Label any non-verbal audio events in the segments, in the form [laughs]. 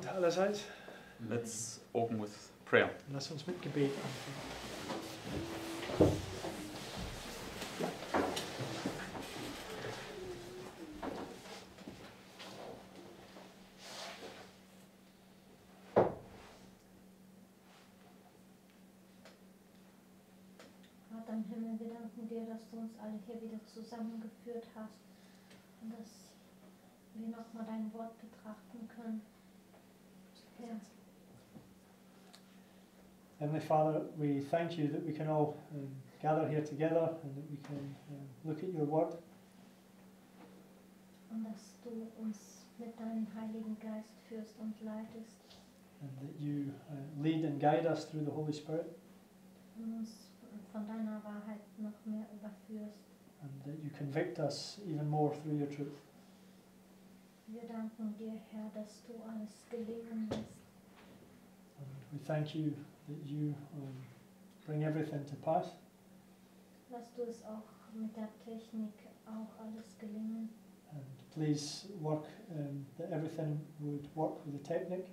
Abend allerseits. Let's open with prayer. Lass uns mit Gebet anfangen. Vater im Himmel, wir danken dir, dass du uns alle hier wieder zusammengeführt hast und dass wir nochmal dein Wort betrachten Heavenly Father, we thank you that we can all um, gather here together and that we can um, look at your word. und dass du uns mit deinem Heiligen Geist führst und leitest And that you uh, lead and guide us through the Holy Spirit, und uns von deiner Wahrheit noch mehr überführst. and that you convict us even more through your truth. Wir danken dir, Herr, dass du alles gelingen lässt. And we thank you that you um, bring everything to pass, Lass du es auch mit der Technik auch alles gelingen. and please work um, that everything would work with the technique.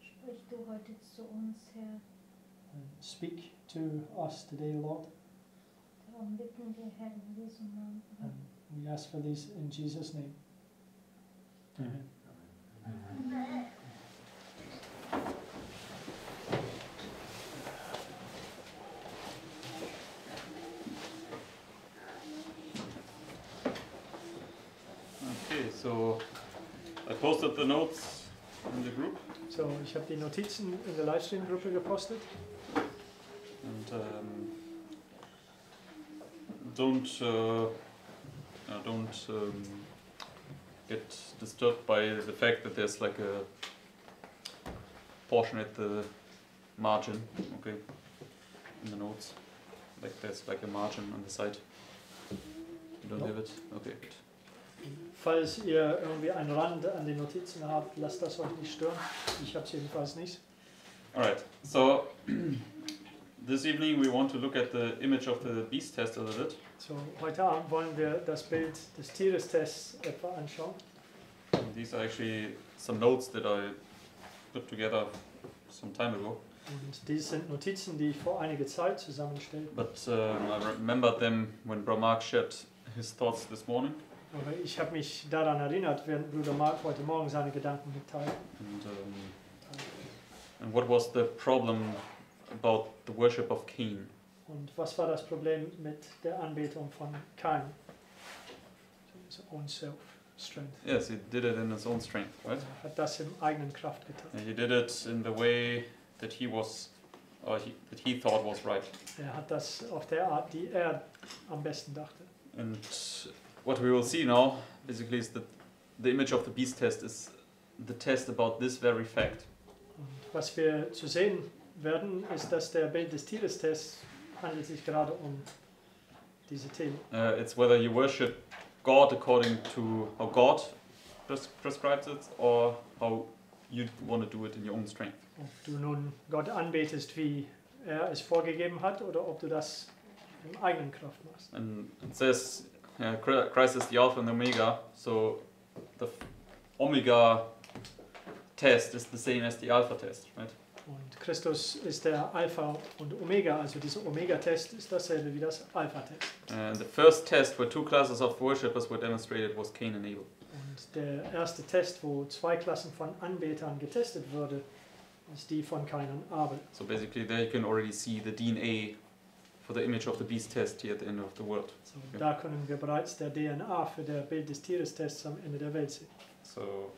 Sprich du heute zu uns, Herr. And speak to us today, Lord. Darum bitten wir, Herr, in Jesu Namen. And we ask for these in Jesus' name. Amen. Okay, so I posted the notes in the group So, ich habe die Notizen in der Livestream-Gruppe gepostet. and um, don't uh, don't um, get disturbed by the fact that there's like a portion at the margin, okay, in the notes. Like there's like a margin on the side. You don't No. have it? Okay, good. Falls ihr irgendwie einen Rand an den Notizen habt, lasst das euch nicht stören. Ich habe es jedenfalls nicht. Alright, so [clears throat] this evening we want to look at the image of the beast test a little bit. So, heute Abend wollen wir das Bild des Tierestests etwa anschauen. And these are actually some notes that I put together some time ago, Und dies sind Notizen, die ich vor einiger Zeit zusammenstellte. but um, I remembered them when Bro Mark shared his thoughts this morning. Aber ich habe mich daran erinnert, während Bruder Mark heute Morgen seine Gedanken mitteilte. And, um, and what was the problem about the worship of Cain? Und was war das Problem mit der Anbetung von Kain? His own self-strength. Yes, he did it in his own strength, right? Er hat das in eigenen Kraft getan. And he did it in the way that he was, or he, that he thought was right. Er hat das auf der Art, die er am besten dachte. And what we will see now, basically, is that the image of the beast test is the test about this very fact. Was wir zu sehen werden, ist, dass der Bild des Tierestests handelt sich gerade um diese Themen. Uh, it's whether you worship God according to how God pres- prescribes it, or how you want to do it in your own strength. Ob du nun Gott anbetest, wie er es vorgegeben hat, oder ob du das in eigenen Kraft machst. And it says uh, Christ is the Alpha and the Omega, so the Omega test is the same as the Alpha test, right? Und Christus ist der Alpha und Omega, also dieser Omega-Test ist dasselbe wie das Alpha-Test. And the first test where two classes of worshippers were demonstrated was Cain and Abel. Und der erste Test, wo zwei Klassen von Anbetern getestet wurde, ist die von Kain und Abel. So basically, there you can already see the DNA for the image of the beast test here at the end of the world. So, Da können wir bereits der DNA für der Bild des Tieres-Tests am Ende der Welt sehen. So,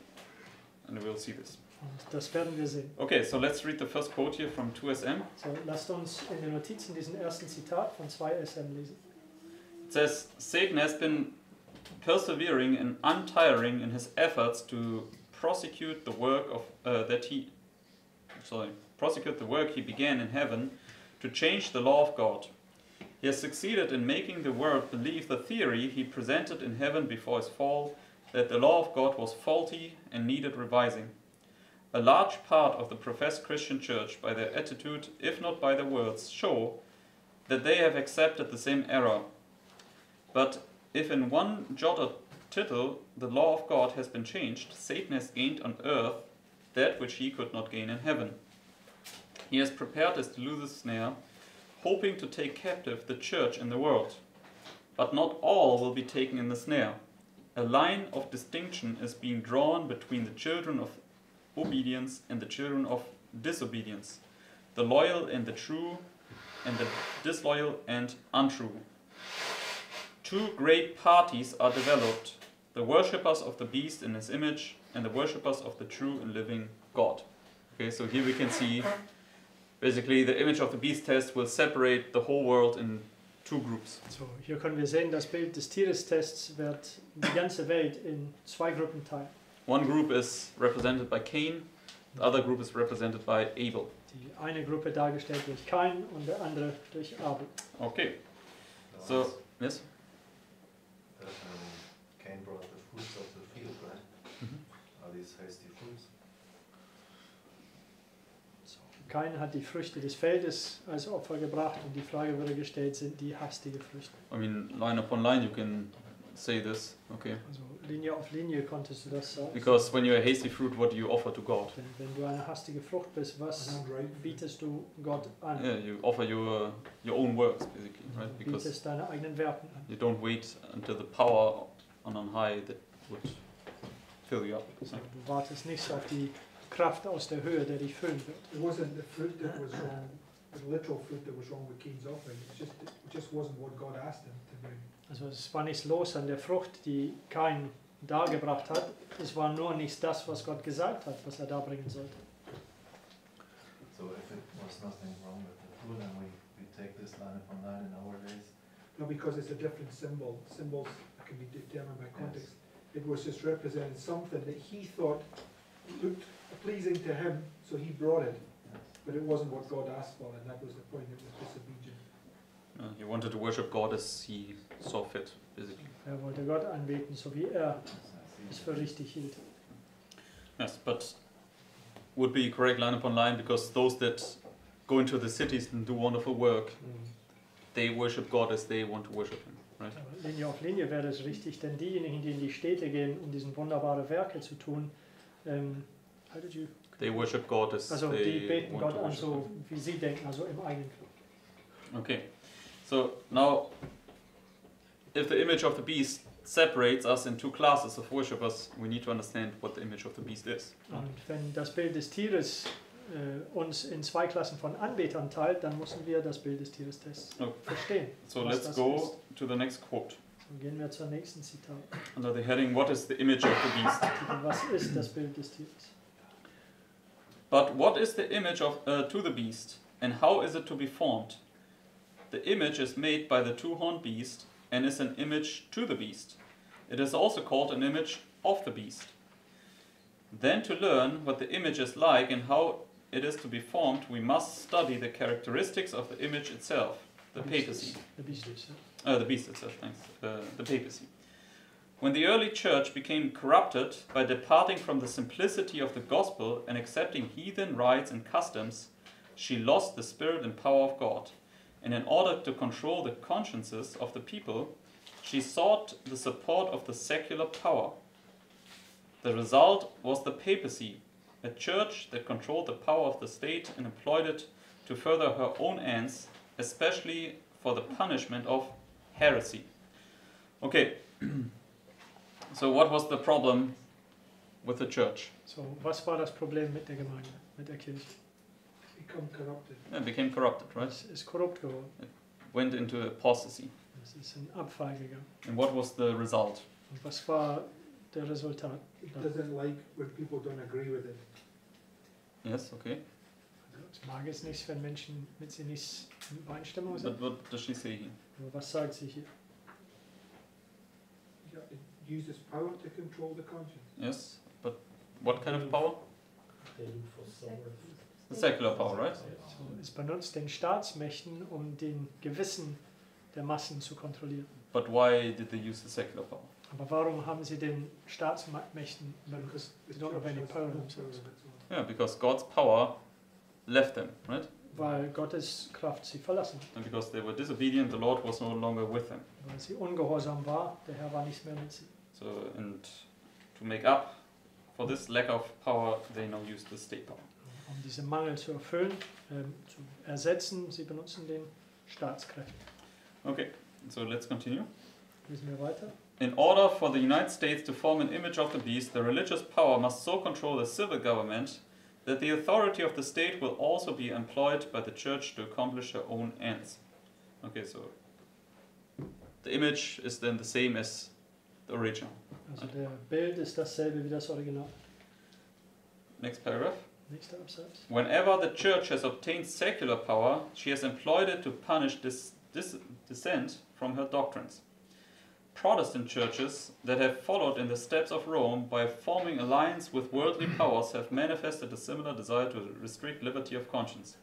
and we'll see this. Und das werden wir sehen. Okay, so let's read the first quote here from 2SM. So, lasst uns in den Notizen diesen ersten Zitat von 2SM lesen. It says Satan has been persevering and untiring in his efforts to prosecute the work of uh, that he sorry prosecute the work he began in heaven to change the law of God. He has succeeded in making the world believe the theory he presented in heaven before his fall that the law of God was faulty and needed revising. A large part of the professed Christian church, by their attitude, if not by their words, show that they have accepted the same error. But if in one jot or tittle the law of God has been changed, Satan has gained on earth that which he could not gain in heaven. He has prepared his delusive snare, hoping to take captive the church and the world. But not all will be taken in the snare. A line of distinction is being drawn between the children of obedience and the children of disobedience, the loyal and the true, and the disloyal and untrue. Two great parties are developed the worshippers of the beast in his image, and the worshippers of the true and living God. Okay, so here we can see basically the image of the beast test will separate the whole world in two groups. So, hier können wir sehen, das Bild des Tierestests wird die ganze Welt in zwei Gruppen teilen. One group is represented by Cain, the other group is represented by Abel. Die eine Gruppe dargestellt durch Kain und der andere durch Abel. Okay, so, yes? Um, Kain hat die Früchte des Feldes als Opfer gebracht und die Frage wurde gestellt, sind die hastige Früchte? I mean, line upon line you can say this, okay? Also Linie auf Linie konntest du das sagen. Because when you're a hasty fruit, what do you offer to God? Denn wenn du eine hastige Frucht bist, was bietest du Gott an? Yeah, you offer your your own works basically, right? Du Because bietest deine eigenen Werken an. you don't wait until the power on on high that would fill you up. So, Du wartest nicht auf die Kraft aus der Höhe, der dich füllen wird. It wasn't the fruit that was wrong, the literal fruit that was wrong with Cain's offering. It's just, it just wasn't what God asked him to bring. Also es war nichts los an der Frucht, die Kain dargebracht hat. Es war nur nicht das, was Gott gesagt hat, was er darbringen sollte. So if it was nothing wrong with the fruit, then we, we take this line upon line in our days. No, because it's a different symbol. Symbols can be determined by context. It was just representing something that he thought looked pleasing to him, so he brought it. But it wasn't what God asked for, and that was the point. It was disobedient. uh, he wanted to worship God as he saw fit, basically. Er wollte Gott anbeten, so wie er Yes, es für richtig hielt. Yes, but would be correct line upon line because those that go into the cities and do wonderful work, they worship God as they want to worship Him, right? Aber Linie auf Linie wäre es richtig, denn diejenigen, die in die Städte gehen, um diesen wunderbare Werke zu tun, ähm, how did you- They worship God as also die they beten want Gott to an, worship so wie sie denken, also im eigenen Club. Okay, so now, if the image of the beast separates us in two classes of worshippers, we need to understand what the image of the beast is. Und wenn das Bild des Tieres äh, uns in zwei Klassen von Anbetern teilt, dann müssen wir das Bild des Tieres tests Oh. verstehen. So let's go ist. to the next quote So gehen wir zur nächsten Zitat. under the heading "What is the image of the beast?" Titel, Was ist das Bild des Tieres? But what is the image of uh, to the beast, and how is it to be formed? The image is made by the two-horned beast, and is an image to the beast. It is also called an image of the beast. Then, to learn what the image is like and how it is to be formed, we must study the characteristics of the image itself, the papacy. Der Beastus, ja. Uh, the beast itself, thanks. Uh, the papacy. When the early church became corrupted by departing from the simplicity of the gospel and accepting heathen rites and customs, she lost the spirit and power of God. And in order to control the consciences of the people, she sought the support of the secular power. The result was the papacy, a church that controlled the power of the state and employed it to further her own ends, especially for the punishment of heresy. Okay, [clears throat] so what was the problem with the church? So, was war das Problem mit der Gemeinde, mit der Kirche? Become corrupted. It became corrupted, right? Es ist korrupt geworden. Went into apostasy. Es ist in Abfall gegangen. And what was the result? Und was war der Resultat? It doesn't like when people don't agree with it. Yes, okay. Also, ich mag es nicht, wenn Menschen mit sie nicht in Übereinstimmung sind. But what does she say here? Aber was sagt sie hier? Yeah, It uses power to control the conscience. Yes, but what kind of power? The secular power, right? So, es benutzt den Staatsmächten, um den Gewissen der Massen zu kontrollieren. But why did they use the secular power? Aber warum haben sie den Staatsmächten benutzt? Because the Sie don't have any power themselves. Yeah, because God's power left them, right? Weil Gottes Kraft sie verlassen hat. And because they were disobedient, the Lord was no longer with them. Weil sie ungehorsam war, der Herr war nicht mehr mit sie. So, and to make up for this lack of power, they now use the state power. Um diesen Mangel zu erfüllen, ähm, zu ersetzen, sie benutzen den Staatskräften. Okay, so let's continue. Lesen wir weiter. In order for the United States to form an image of the beast, the religious power must so control the civil government that the authority of the state will also be employed by the church to accomplish her own ends. Okay, so the image is then the same as the original. Also der Bild ist dasselbe wie das Original. Next paragraph. Nächster Absatz. Whenever the church has obtained secular power, she has employed it to punish dis- dis- dissent from her doctrines. Protestant churches that have followed in the steps of Rome by forming alliance with worldly powers have manifested a similar desire to restrict liberty of conscience.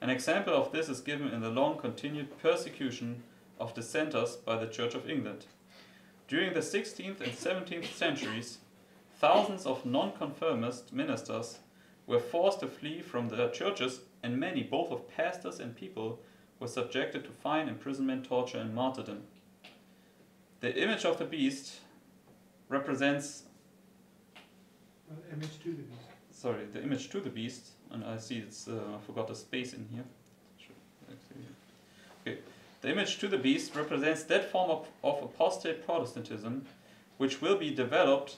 An example of this is given in the long continued persecution of dissenters by the Church of England. During the 16th and 17th centuries, thousands of nonconformist ministers were forced to flee from their churches, and many, both of pastors and people, were subjected to fine, imprisonment, torture, and martyrdom. The image of the beast represents, Uh, image to the beast. sorry, the image to the beast, and I see it's, uh, I forgot a space in here. The image to the beast represents that form of, of apostate Protestantism which will be developed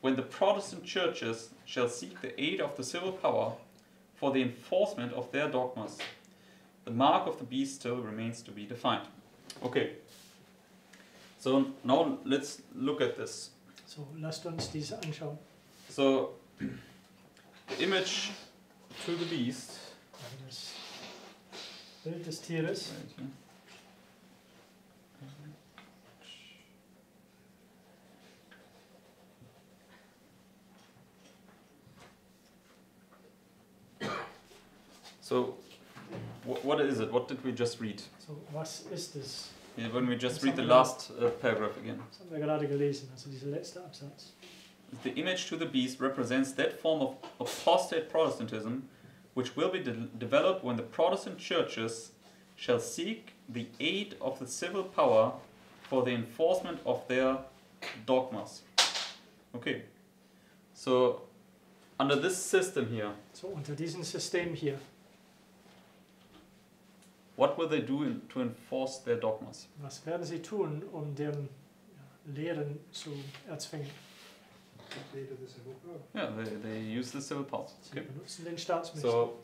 when the Protestant churches shall seek the aid of the civil power for the enforcement of their dogmas. The mark of the beast still remains to be defined. Okay. So now let's look at this. So, lasst uns diese anschauen. So the image to the beast. Das Bild des Tieres. Right here. So, wh- what is it? What did we just read? So, was ist es? Yeah, when we just read the last uh, paragraph again. Das haben wir gerade gelesen, also dieser letzte Absatz. The image to the beast represents that form of apostate Protestantism which will be de- developed when the Protestant churches shall seek the aid of the civil power for the enforcement of their dogmas. Okay. So, under this system here, So, unter diesem System hier, what will they do in, to enforce their dogmas? was werden sie tun, um Lehren zu erzwingen? They to the civil power. Yeah, they, they use the civil power. Sie Okay. benutzen den Staatsmächte. So,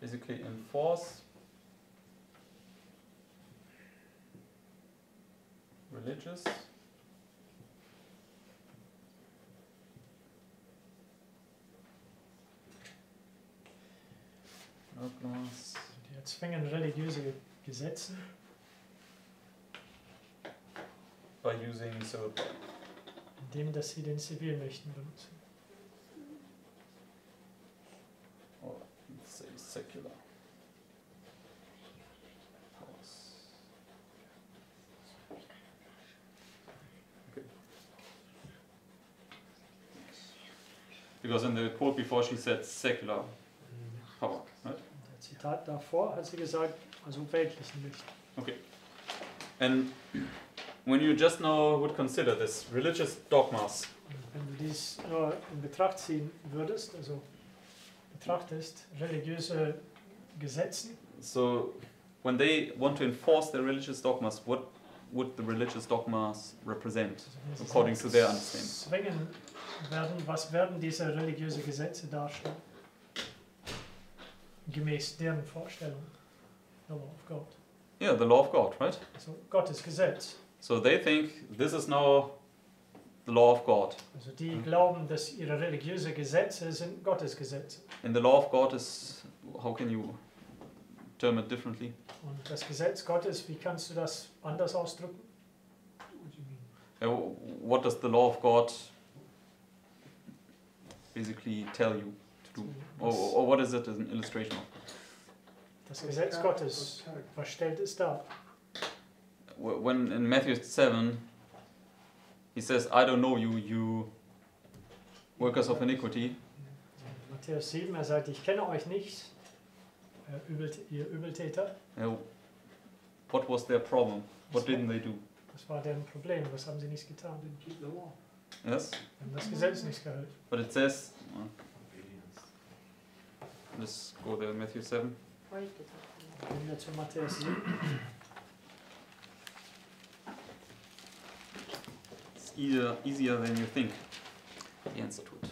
basically enforce religious Die erzwingen religiöse Gesetze by using power. indem dass sie den Zivilmächten benutzen. or let's say secular. Because in the quote before she said secular Zitat davor hat sie gesagt, also weltlichen Mächten. And when you just now would consider this religious dogmas, wenn du dies nur in Betracht ziehen würdest, also betrachtest religiöse Gesetze, so when they want to enforce their religious dogmas, what would the religious dogmas represent? also According to their understanding. zwingen werden, was werden diese religiöse Gesetze darstellen? Gemäß deren Vorstellung. The law of God. Yeah, the law of God, right? Also Gottes Gesetz. So they think this is now the law of God. Also die Mhm. glauben, dass ihre religiöse Gesetze sind Gottes Gesetze. And the law of God is, how can you term it differently? Und das Gesetz Gottes, wie kannst du das anders ausdrücken? What do you mean? Uh, What does the law of God basically tell you do? Or, Das, or what is it as an illustration of? das Gesetz Gottes, was stellt es dar? Wh- When in Matthew 7, he says, I don't know you, you workers of iniquity. Matthäus 7, er sagt, ich kenne euch nicht, ihr Übeltäter. What was their problem? What didn't they do? Das war deren Problem. Was haben sie nicht getan? Yes, Sie haben das Gesetz nicht gehalten. but it says. Well, Obedience. let's go there, Matthew 7. Heute sagt Gehen wir zu Matthäus 7. It's easier, easier than you think. The answer to it.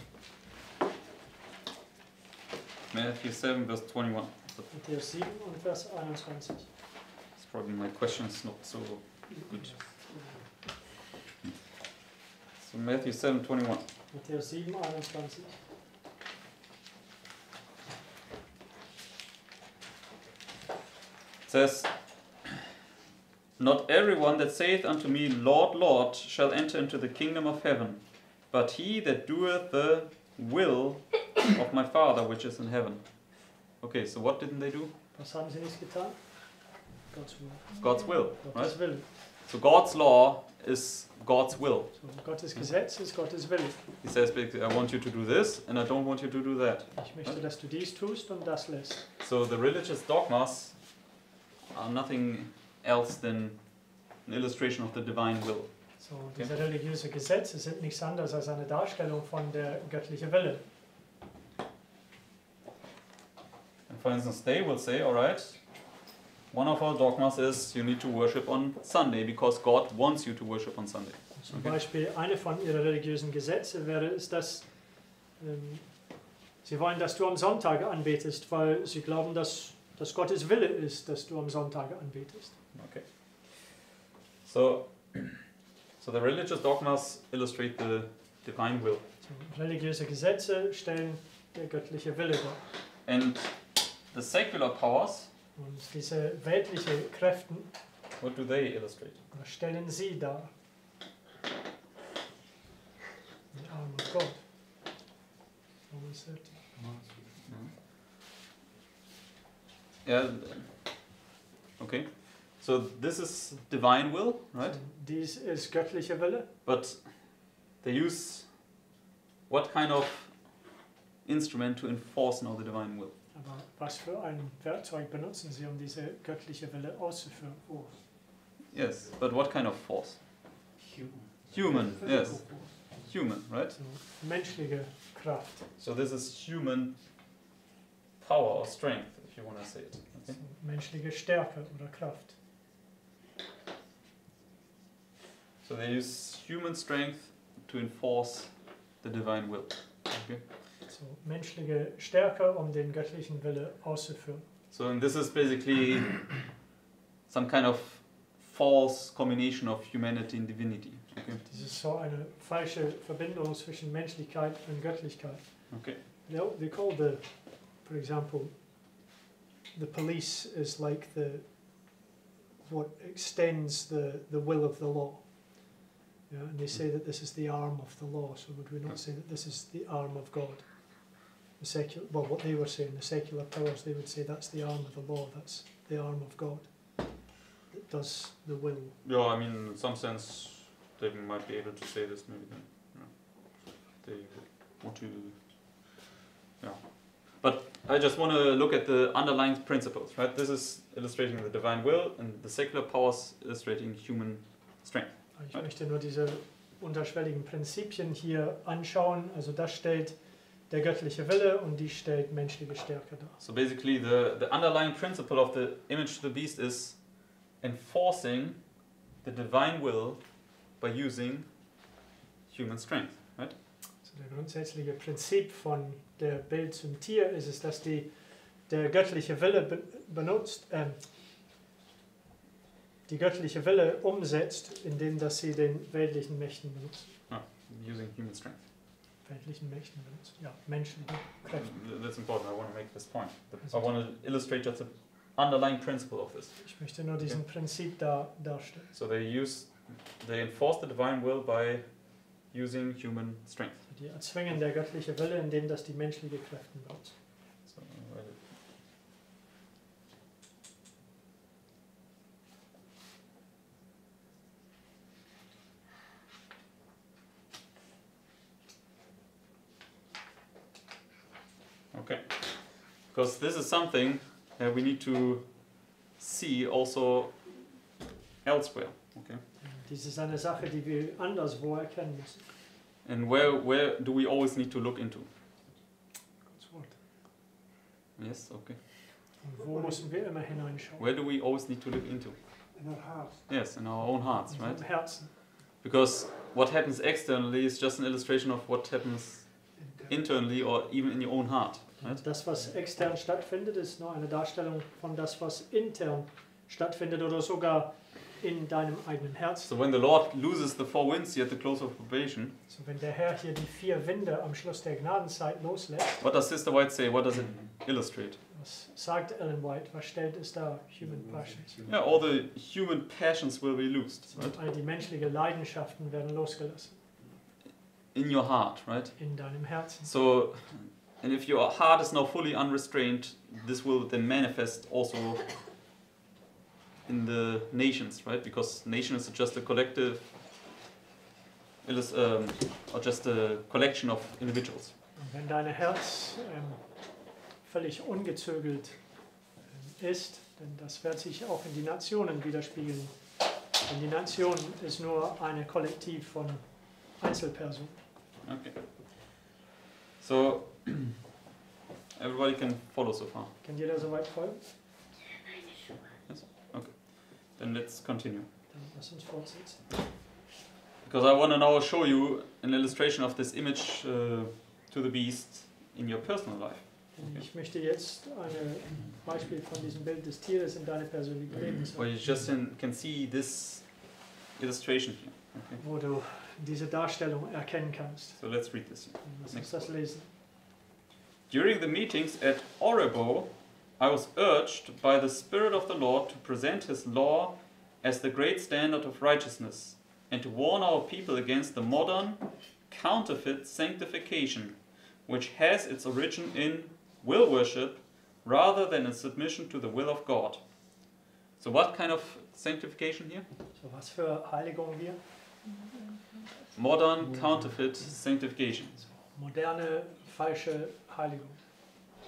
Matthew 7, verse 21. But Matthäus 7 und Vers 21. it's probably my question is not so good. So Matthew 7, 21. Matthäus 7, 21. Says, Not everyone that saith unto me, Lord, Lord, shall enter into the kingdom of heaven, but he that doeth the will of my Father which is in heaven. Okay, so what didn't they do? Was haben sie nicht getan? Gottes Will. God's will, right? Wille. So God's law is God's will. So, Gottes Gesetz ist Gottes Wille. He says I want you to do this, and I don't want you to do that. Ich möchte, dass du dies tust und das lässt. So the religious dogmas are nothing else than an illustration of the divine will. So, diese religiösen Gesetze sind nichts anderes als eine Darstellung von der göttlichen Wille. And for instance, they will say, all right, one of our dogmas is you need to worship on Sunday because God wants you to worship on Sunday. Zum Okay. Beispiel eine von ihren religiösen Gesetze wäre es, dass ähm, sie wollen, dass du am Sonntag anbetest, weil sie glauben, dass das Gottes Wille ist, dass du am Sonntag anbetest. Okay. So, so the religious dogmas illustrate the divine will, So, religiöse Gesetze stellen der göttliche Wille dar. and the secular powers. Und diese weltlichen Kräften, What do they illustrate? was stellen sie dar? Die Arme Gott. Romans 13. Yeah. Okay. So this is divine will, right? So, dies ist göttliche Wille. But they use what kind of instrument to enforce now the divine will? Aber was für ein Werkzeug benutzen sie, um diese göttliche Wille auszuführen? Oh. Yes, but what kind of force? Human. Human, yes, human, right? So, menschliche Kraft. So this is human power or strength, if you want to say it. So, Okay? menschliche Stärke oder Kraft. So they use human strength to enforce the divine will. Okay? So, menschliche Stärke, um den göttlichen Wille auszuführen. So and this is basically some kind of false combination of humanity and divinity. Okay? Das ist so eine falsche Verbindung zwischen Menschlichkeit und Göttlichkeit. Okay. They, they call the, for example, the police is like the what extends the, the will of the law. Yeah, and they say that this is the arm of the law. So would we not say that this is the arm of God? The secular, well, what they were saying, the secular powers, they would say that's the arm of the law. That's the arm of God that does the will. Yeah, I mean, in some sense, they might be able to say this maybe then. They want to. Yeah. But I just want to look at the underlying principles, right? This is illustrating the divine will, and the secular powers illustrating human strength. Ich möchte nur diese unterschwelligen Prinzipien hier anschauen. Also das stellt der göttliche Wille und die stellt menschliche Stärke dar. So basically, the, the underlying principle of the image of the beast is enforcing the divine will by using human strength, right? Also der grundsätzliche Prinzip von der Bild zum Tier ist es, dass die, der göttliche Wille be benutzt, ähm, die göttliche Wille umsetzt, indem dass sie den weltlichen Mächten benutzt. Using human strength. Weltlichen Mächten benutzt. Ja, menschliche Kräfte. That's important. I want to make this point. I want to illustrate just the underlying principle of this. Ich möchte nur diesen Prinzip da darstellen. So they use, they enforce the divine will by using human strength. Die erzwingen der göttliche Wille, indem dass die menschliche Kräfte benutzt. So, Okay, because this is something that we need to see also elsewhere. Okay. Dies ist eine Sache, die wir anderswo erkennen müssen. And where, where do we always need to look into? Gottes Wort. Yes, okay. Und wo müssen wir immer hineinschauen? Where do we always need to look into? In our hearts. Yes, in our own hearts, In right? unserem Herzen. Because what happens externally is just an illustration of what happens internally or even in your own heart, right? Das, was extern stattfindet, ist nur eine Darstellung von das, was intern stattfindet oder sogar in deinem eigenen Herzen. So when the Lord loses the four winds here at the close of probation, So, wenn der Herr hier die vier Winde am Schluss der Gnadenzeit loslässt, what does Sister White say? What does it illustrate? was sagt Ellen White? Was stellt es da? Human passions. Yeah, all the human passions will be loosed, right? All die menschlichen Leidenschaften werden losgelassen In your heart, right? in deinem Herzen. So, and if your heart is now fully unrestrained, this will then manifest also in the nations, right? Because nation is just a collective, it is, um, or just a collection of individuals. Wenn dein Herz ähm, völlig ungezögelt ähm, ist, denn das wird sich auch in die Nationen widerspiegeln. Denn die Nation ist nur eine Kollektiv von Einzelpersonen. Okay. So, [clears throat] everybody can follow so far. Kann jeder soweit folgen? Then let's continue. Dann lass uns fortsetzen. Because I want to now show you an illustration of this image uh, to the beast in your personal life. Denn Ich möchte jetzt ein Beispiel von diesem Bild des Tieres in deine persönliche Where you just in, can see this illustration here. Okay. wo du diese Darstellung erkennen kannst. So let's read this. Lass uns das lesen. During the meetings at Orebro, I was urged by the Spirit of the Lord to present His law as the great standard of righteousness and to warn our people against the modern, counterfeit sanctification, which has its origin in will worship rather than in submission to the will of God. So, what kind of sanctification here? So, was für Heiligung hier? Modern, counterfeit sanctification. Moderne, falsche Heiligung.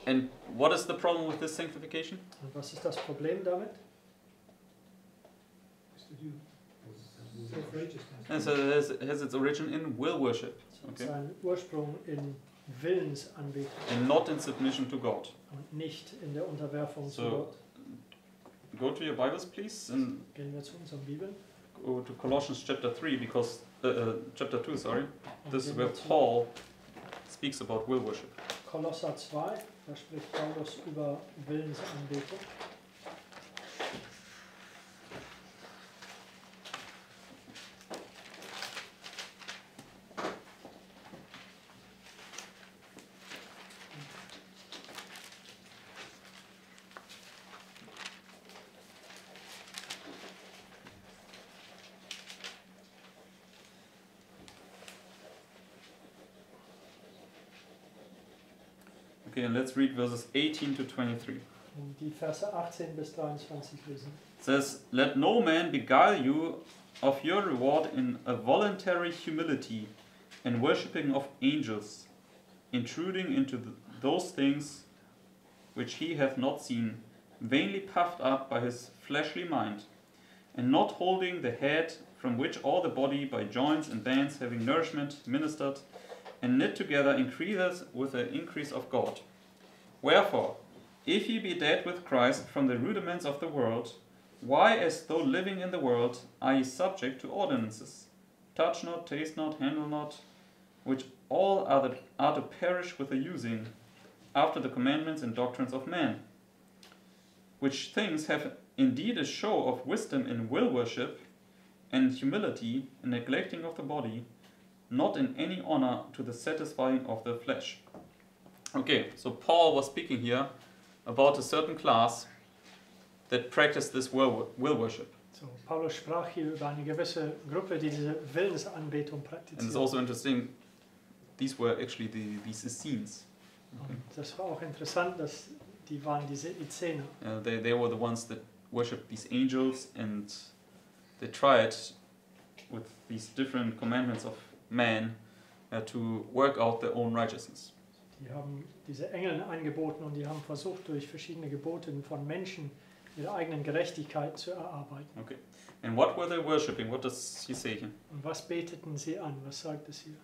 And what is the problem with this sanctification? Und was ist das Problem damit? It's to do self-righteousness. And so it has, has its origin in will worship Okay. Sein Ursprung in Willensanbetung and not in submission to God. und nicht in der Unterwerfung zu So- Gott. Go to your Bibles, please, and Gehen wir zu unserer Bibel. go to Colossians chapter 3, because, uh, uh, chapter 2, sorry. Und This is where Paul speaks about will worship. Kolosser 2, da spricht Paulus über Willensanbetung. Let's read verses 18 to 23. Die Verse 18 bis 23 lesen. It says, Let no man beguile you of your reward in a voluntary humility and worshipping of angels, intruding into th- those things which he hath not seen, vainly puffed up by his fleshly mind, and not holding the head from which all the body by joints and bands having nourishment ministered and knit together increases with the increase of God. Wherefore, if ye be dead with Christ from the rudiments of the world, why, as though living in the world, are ye subject to ordinances? Touch not, taste not, handle not, which all are, the, are to perish with the using, after the commandments and doctrines of men. Which things have indeed a show of wisdom in will worship, and humility in neglecting of the body, not in any honor to the satisfying of the flesh. Okay, so Paul was speaking here about a certain class that practiced this will, will worship. So, Paulus sprach hier über eine gewisse Gruppe, die diese Willensanbetung And it's also interesting, these were actually the, these Essenes. Und das war auch interessant, dass die waren diese Essener. Uh, they, they were the ones that worshipped these angels and they tried with these different commandments of man uh, to work out their own righteousness. Die haben diese Engeln angeboten und die haben versucht, durch verschiedene Gebote von Menschen ihre eigenen Gerechtigkeit zu erarbeiten. And what were they worshipping? What does he say here? Und was beteten sie an? Was sagt es hier?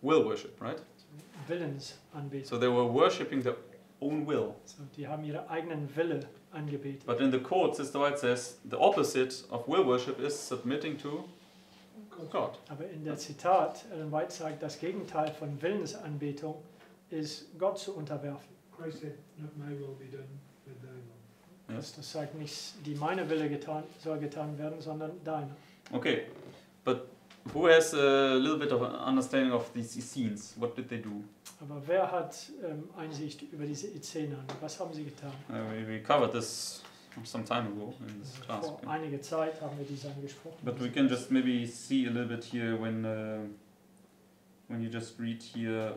Will worship, right? Willensanbetung. So they were worshipping their own will. So, die haben ihre eigenen Wille angebetet. But in the quote, Sister White says the opposite of will worship is submitting to God. Aber in der Zitat, Ellen White sagt, das Gegenteil von Willensanbetung ist Gott zu unterwerfen. Christ said, not my will be done, but thy will. Yes. Das sagt nicht, die meine Wille getan, soll getan werden, sondern deine. Okay, but who has a little bit of an understanding of these scenes? What did they do? Aber wer hat ähm, Einsicht über diese Szenen? Was haben sie getan? Uh, we, we covered this some time ago in this Also class. vor einiger Zeit haben wir dies angesprochen. But we can just maybe see a little bit here when uh, when you just read here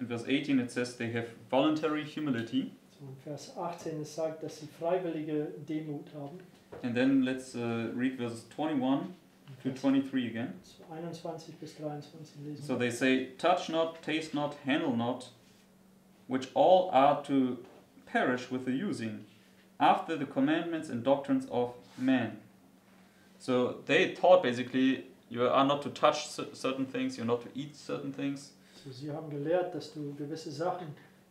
in verse 18 it says they have voluntary humility So in Vers 18 es sagt, dass sie freiwillige Demut haben. and then let's uh, read verses 21 to 23 again. 21 bis 23 lesen. So they say touch not taste not handle not which all are to perish with the using after the commandments and doctrines of man. So they taught basically you are not to touch certain things, you're not to eat certain things. So, sie haben gelehrt, dass du gewisse Sachen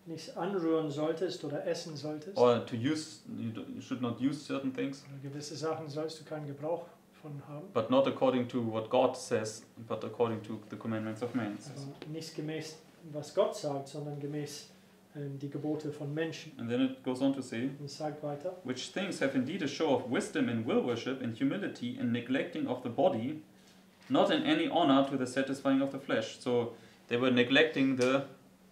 nicht anrühren solltest oder essen solltest. or to use you, should not use certain things Oder gewisse Sachen sollst du keinen Gebrauch von haben. but not according to what god says but according to the commandments of man. Aber nicht gemäß, was Gott sagt, sondern gemäß die Gebote von Menschen. and then it goes on to say Und sagt weiter, which things have indeed a show of wisdom in will worship and humility in neglecting of the body not in any honor to the satisfying of the flesh so they were neglecting the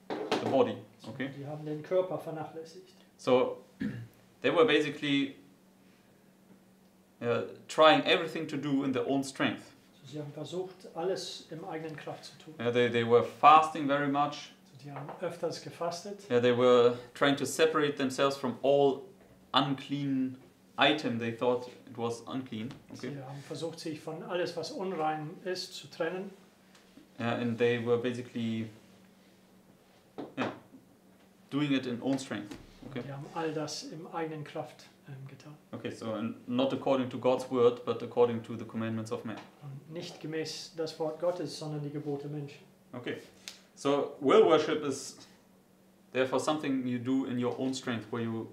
the body okay die haben den Körper vernachlässigt. so [clears throat] they were basically uh, trying everything to do in their own strength Also sie haben versucht, alles im eigenen Kraft zu tun. Yeah, they, they were fasting very much. Die haben öfters gefastet. Yeah, they were trying to separate themselves from all unclean item they thought it was unclean. Okay. Sie haben versucht, sich von alles, was unrein ist, zu trennen. Yeah, and they were basically yeah, doing it in own strength. Okay. Die haben all das im eigenen Kraft ähm, getan. Okay, so not according to God's word, but according to the commandments of man. Und nicht gemäß das Wort Gottes, sondern die Gebote Menschen. Okay. So will worship is therefore something you do in your own strength, where you, you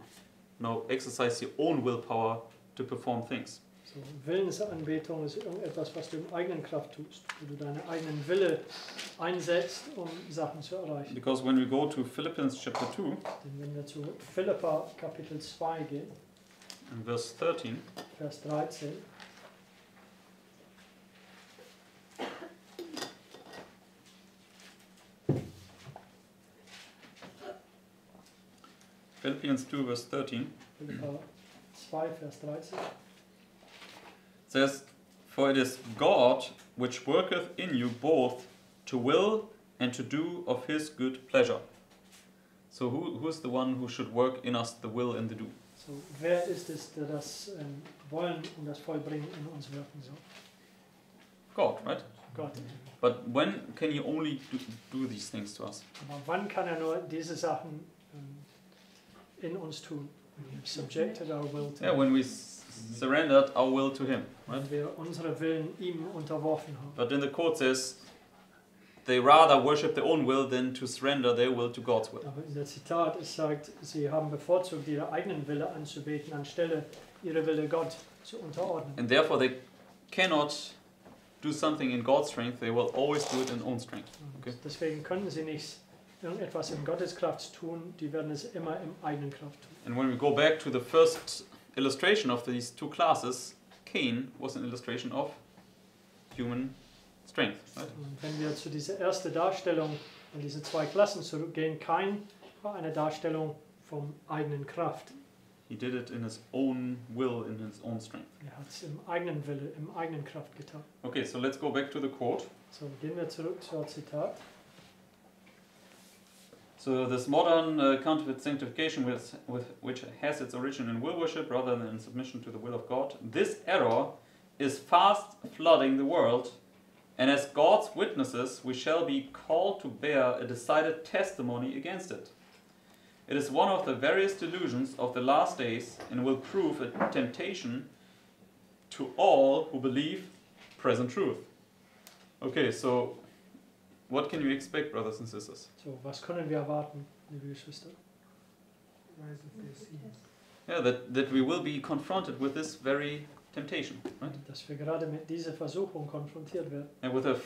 know, exercise your own willpower to perform things. So, Willensanbetung ist irgendetwas, was du im eigenen Kraft tust, wo du deine eigenen Wille einsetzt, um Sachen zu erreichen. Because when we go to Philippians chapter 2, Denn wenn wir zu Philipper Kapitel 2 gehen, in verse 13, Vers 13, Philippians 2, verse 13, Philipper 2, Vers 13, says, For it is God which worketh in you both to will and to do of his good pleasure. So who, who's the one who should work in us the will and the do? so, wer ist es, der das ähm, Wollen und das Vollbringen in uns wirken soll? God, right? Gott. But when can he only do, do these things to us? Aber wann kann er nur diese Sachen in uns tun? When we've subjected our will to Yeah, him. when we surrendered our will to him, right? Wenn wir unsere Willen ihm unterworfen haben. But then the quote says, they rather worship their own will than to surrender their will to God's will. Aber in der Zitat, es sagt, sie haben bevorzugt, ihre eigenen Wille anzubeten, anstelle ihre Wille Gott zu unterordnen. And therefore they cannot do something in God's strength, they will always do it in own strength. Okay. Deswegen können sie nicht irgendetwas in Gottes Kraft tun, die werden es immer im eigenen Kraft tun. And when we go back to the first illustration of these two classes, Cain was an illustration of human strength. Right? Und wenn wir zu dieser ersten Darstellung von diesen zwei Klassen zurückgehen, kein war eine Darstellung vom eigenen Kraft. He did it in his own will, in his own strength. Er hat es im eigenen Wille, im eigenen Kraft getan. Okay, so let's go back to the quote. So, gehen wir zurück zur Zitat. So this modern uh, counterfeit sanctification, with, with, which has its origin in will worship rather than in submission to the will of God, this error is fast flooding the world, and as God's witnesses, we shall be called to bear a decided testimony against it. It is one of the various delusions of the last days and will prove a temptation to all who believe present truth. Okay, so what can you expect, brothers and sisters? So, was können wir erwarten, liebe Geschwister? Rise of the sea. Yeah, that, that we will be confronted with this very temptation, right? Dass wir gerade mit dieser Versuchung konfrontiert werden. And with a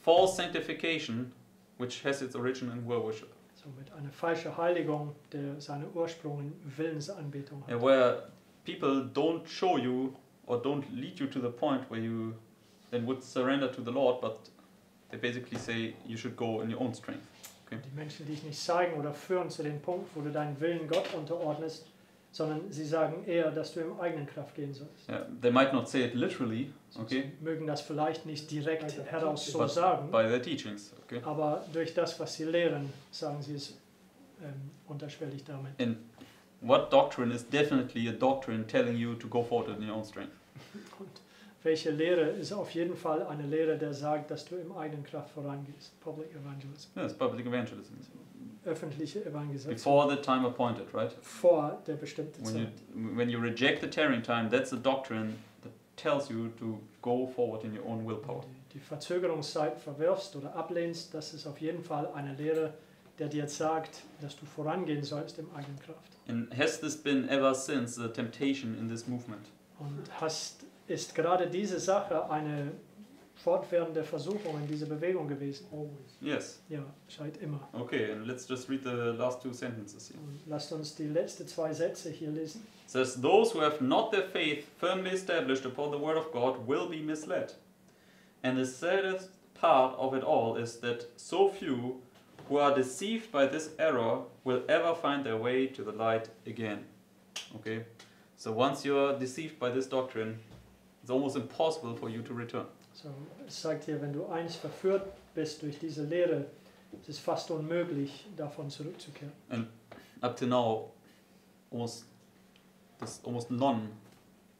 false sanctification which has its origin in will worship. So mit einer falschen Heiligung, der seinen Ursprung in Willensanbetung hat. And where people don't show you or don't lead you to the point where you then would surrender to the Lord, but they basically say you should go in your own strength. Die Menschen, die dich nicht zeigen oder führen zu dem Punkt, wo du deinen Willen Gott unterordnest, sondern sie sagen eher, dass du im eigenen Kraft gehen sollst. Yeah, they might not say it literally, okay, Sie mögen das vielleicht nicht direkt heraus so but sagen, by their teachings, okay. aber durch das, was sie lehren, sagen sie es ähm, unterschwellig damit. And what doctrine is definitely a doctrine telling you to go forward in your own strength? [laughs] Welche Lehre ist auf jeden Fall eine Lehre, der sagt, dass du im eigenen Kraft vorangehst? Public Evangelism. Yes, public evangelism. Öffentliche Evangelisation. Before the time appointed, right? Vor der bestimmten When you, Zeit. when you reject the tarrying time, that's a doctrine that tells you to go forward in your own willpower. Wenn du die Verzögerungszeit verwirfst oder ablehnst, das ist auf jeden Fall eine Lehre, der dir sagt, dass du vorangehen sollst im eigenen Kraft. And has this been ever since a temptation in this movement? Und hast, ist gerade diese Sache eine fortwährende Versuchung in dieser Bewegung gewesen? Always. Yes. Ja, scheint immer. Okay, and let's just read the last two sentences here. Und lasst uns die letzten zwei Sätze hier lesen. It says, Those who have not their faith firmly established upon the word of God will be misled. And the saddest part of it all is that so few who are deceived by this error will ever find their way to the light again. Okay? So once you're deceived by this doctrine, it's almost impossible for you to return. So, es sagt hier, wenn du eins verführt bist durch diese Lehre, es ist fast unmöglich, davon zurückzukehren. Up to now, almost there's almost none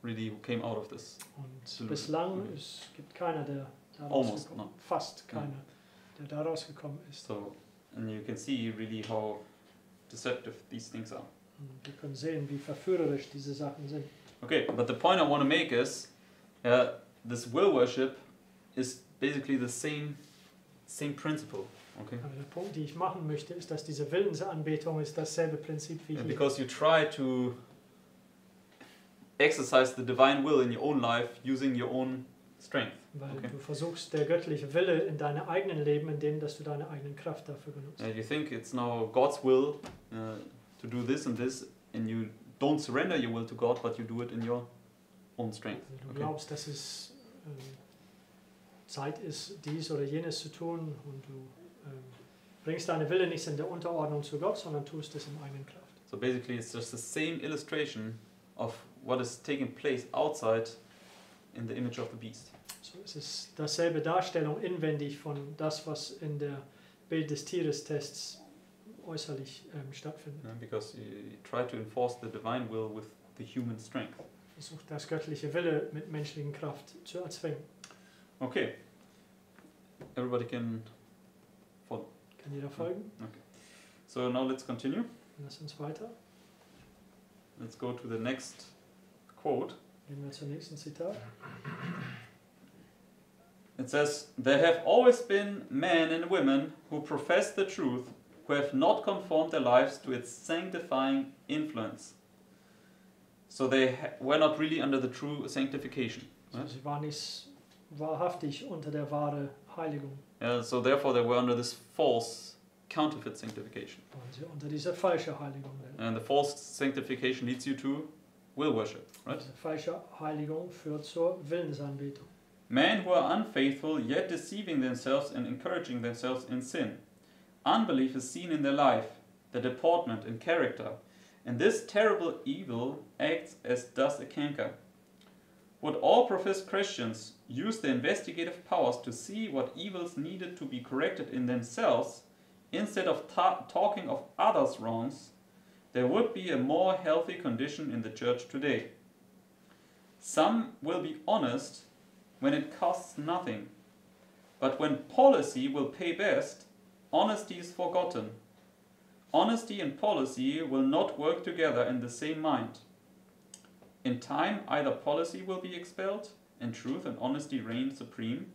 really who came out of this. Und bislang mm-hmm. es gibt keiner, der da Almost rausgekommen none. Fast mm-hmm. keiner, der da rausgekommen ist. So, and you can see really how deceptive these things are. Und wir können sehen, wie verführerisch diese Sachen sind. Okay, but the point I want to make is, uh, this will worship is basically the same, same principle. Okay, Aber der Punkt, den ich machen möchte, ist, dass diese Willensanbetung ist dasselbe Prinzip wie And hier. because you try to exercise the divine will in your own life using your own strength. Weil okay. du versuchst, der göttliche Wille in deinem eigenen Leben, indem dass du deine eigenen Kraft dafür benutzt. And you think it's now God's will uh, to do this and this, and you don't surrender your will to God, but you do it in your own strength. Also du Okay. glaubst, dass es ähm, Zeit ist, dies oder jenes zu tun und du ähm, bringst deine Wille nicht in der Unterordnung zu Gott, sondern tust es in eigenen Kraft. So basically, it's just the same illustration of what is taking place outside in the image of the beast. So, es ist dasselbe Darstellung inwendig von das, was in der Bild des Tieres-Tests äußerlich ähm, stattfindet. uh, because you try to enforce the divine will with the human strength. Versucht das göttliche Wille mit menschlichen Kraft zu erzwingen. Okay. Everybody can. Kann jeder folgen? So now let's continue. Lass uns weiter. Let's go to the next quote. Gehen wir zum nächsten Zitat. It says, There have always been men and women who profess the truth, who have not conformed their lives to its sanctifying influence. So they were not really under the true sanctification. Right? sie war nicht wahrhaftig unter der wahre Heiligung, Yeah, so therefore they were under this false counterfeit sanctification. waren sie unter dieser falschen Heiligung. And the false sanctification leads you to will worship, right? Diese falsche Heiligung führt zur Willensanbetung. Men who are unfaithful, yet deceiving themselves and encouraging themselves in sin. Unbelief is seen in their life, their deportment and character, and this terrible evil acts as does a canker. Would all professed Christians use their investigative powers to see what evils needed to be corrected in themselves instead of ta- talking of others' wrongs, there would be a more healthy condition in the church today. Some will be honest when it costs nothing. But when policy will pay best, honesty is forgotten. Honesty and policy will not work together in the same mind. In time, either policy will be expelled and truth and honesty reign supreme,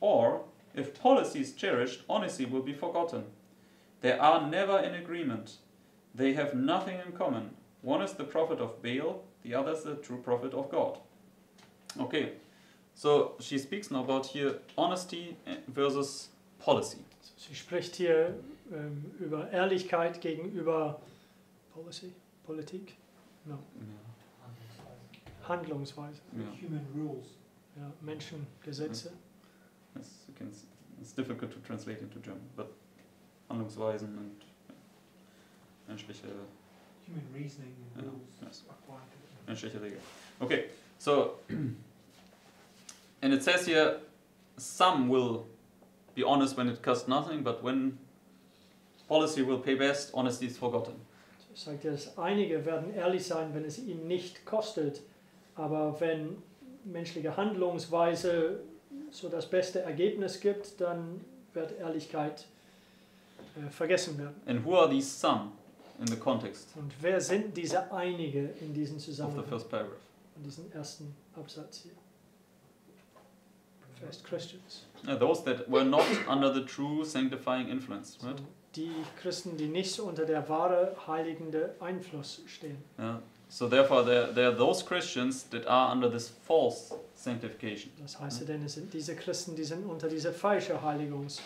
or if policy is cherished, honesty will be forgotten. They are never in agreement. They have nothing in common. One is the prophet of Baal, the other is the true prophet of God. Okay, so she speaks now about here honesty versus policy. Sie spricht hier ähm, über Ehrlichkeit gegenüber Policy, Politik, no, Handlungsweise, Yeah. Human rules. ja, Menschen, Gesetze. Yes, you can, s- it's difficult to translate into German, but Handlungsweisen und ja, menschliche, Human reasoning and rules yes. menschliche Regeln. Okay, so, [clears throat] and it says here, some will be honest when it costs nothing, but when policy will pay best, honesty is forgotten. Er, dass einige werden ehrlich sein, wenn es ihnen nicht kostet, aber wenn menschliche Handlungsweise so das beste Ergebnis gibt, dann wird Ehrlichkeit äh, vergessen werden. And who are these some in the context Und wer sind diese einige in diesem of the Zusammenhang, first paragraph? in diesem ersten Absatz hier? First Christians. Uh, those that were not under the true sanctifying influence, So, right? Die Christen, die nicht so unter der wahre heiligende Einfluss stehen. Yeah. So therefore, there, there are those Christians that are under this false sanctification. Das heißt denn, es sind diese Christen, die sind unter dieser falschen Heiligungsprozess.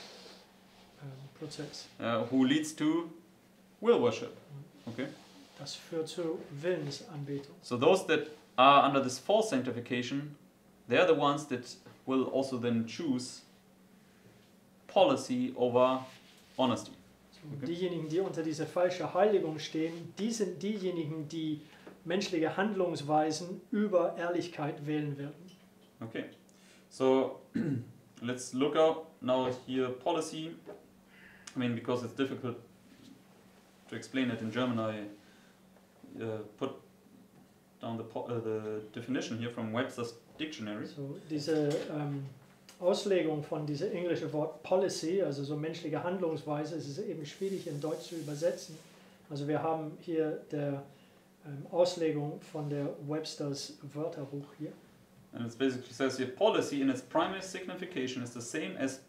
uh, who leads to will worship. Okay? Das führt zu Willensanbetung. So those that are under this false sanctification, they're the ones that will also then choose policy over honesty. Okay. Diejenigen, die unter dieser falschen Heiligung stehen, die sind diejenigen, die menschliche Handlungsweisen über Ehrlichkeit wählen werden. Okay. So [clears throat] let's look up now here policy. I mean, because it's difficult to explain it in German, I uh, put down the, po- uh, the definition here from Webster's dictionary. So, diese ähm, Auslegung von diesem englischen Wort Policy, also so menschliche Handlungsweise, es ist eben schwierig in Deutsch zu übersetzen. Also wir haben hier der ähm, Auslegung von der Websters Wörterbuch hier. And it basically says here policy in its primary signification is the same as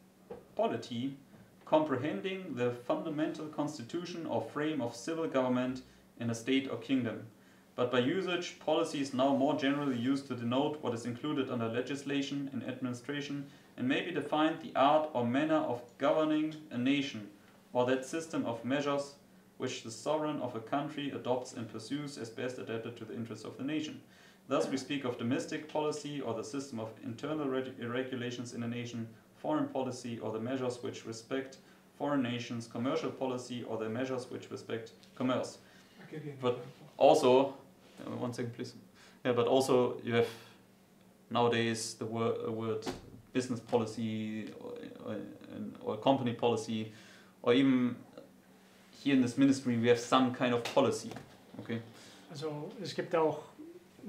polity, comprehending the fundamental constitution or frame of civil government in a state or kingdom. But by usage, policy is now more generally used to denote what is included under legislation and administration and may be defined the art or manner of governing a nation or that system of measures which the sovereign of a country adopts and pursues as best adapted to the interests of the nation. Thus, we speak of domestic policy or the system of internal reg- regulations in a nation, foreign policy or the measures which respect foreign nations, commercial policy or the measures which respect commerce. I'll give you an But- Also, uh, one second, please. Yeah, but also you have nowadays the word, uh, word business policy or, or, or company policy, or even here in this ministry we have some kind of policy. Okay. Also es gibt auch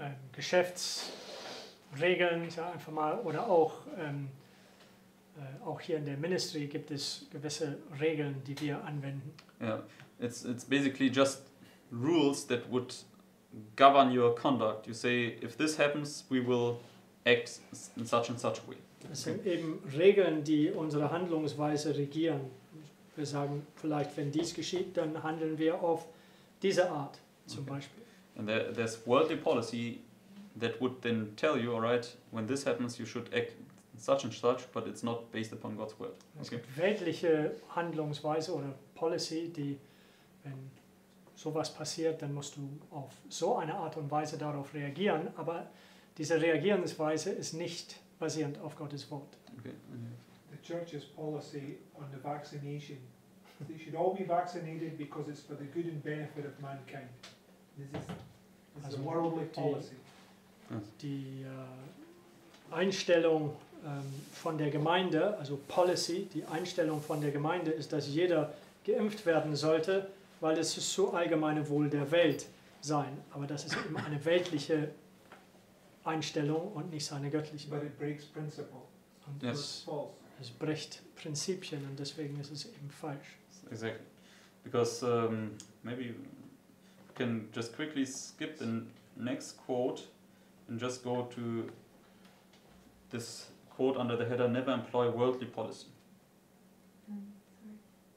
ähm, Geschäftsregeln, ja, einfach mal, oder auch, ähm, äh, auch hier in der Ministry gibt es gewisse Regeln, die wir anwenden. Yeah, it's it's basically just rules that would govern your conduct. You say if this happens, we will act in such and such a way. Es sind eben Regeln, die unsere Handlungsweise regieren. Wir sagen vielleicht, wenn dies geschieht, dann handeln wir auf diese Art zum Okay. Beispiel. And there, there's worldly policy that would then tell you, all right, when this happens, you should act such and such, but it's not based upon God's word. Es Okay. gibt weltliche Handlungsweise oder Policy, die, wenn sowas passiert, dann musst du auf so eine Art und Weise darauf reagieren, aber diese Reagierensweise ist nicht basierend auf Gottes Wort. Okay. The church's policy on the vaccination, they should all be vaccinated because it's for the good and benefit of mankind. This is, this is Also a worldly die- policy. Die äh, Einstellung ähm, von der Gemeinde, also Policy, die Einstellung von der Gemeinde ist, dass jeder geimpft werden sollte, weil es ist so allgemeine Wohl der Welt sein. Aber das ist eben eine weltliche Einstellung und nicht seine göttliche. But it breaks principle. Und Yes. False. es bricht Prinzipien und deswegen ist es eben falsch. Exactly. because um, maybe you can just quickly skip the next quote and just go to this quote under the header "Never employ worldly policy." Ähm, sorry.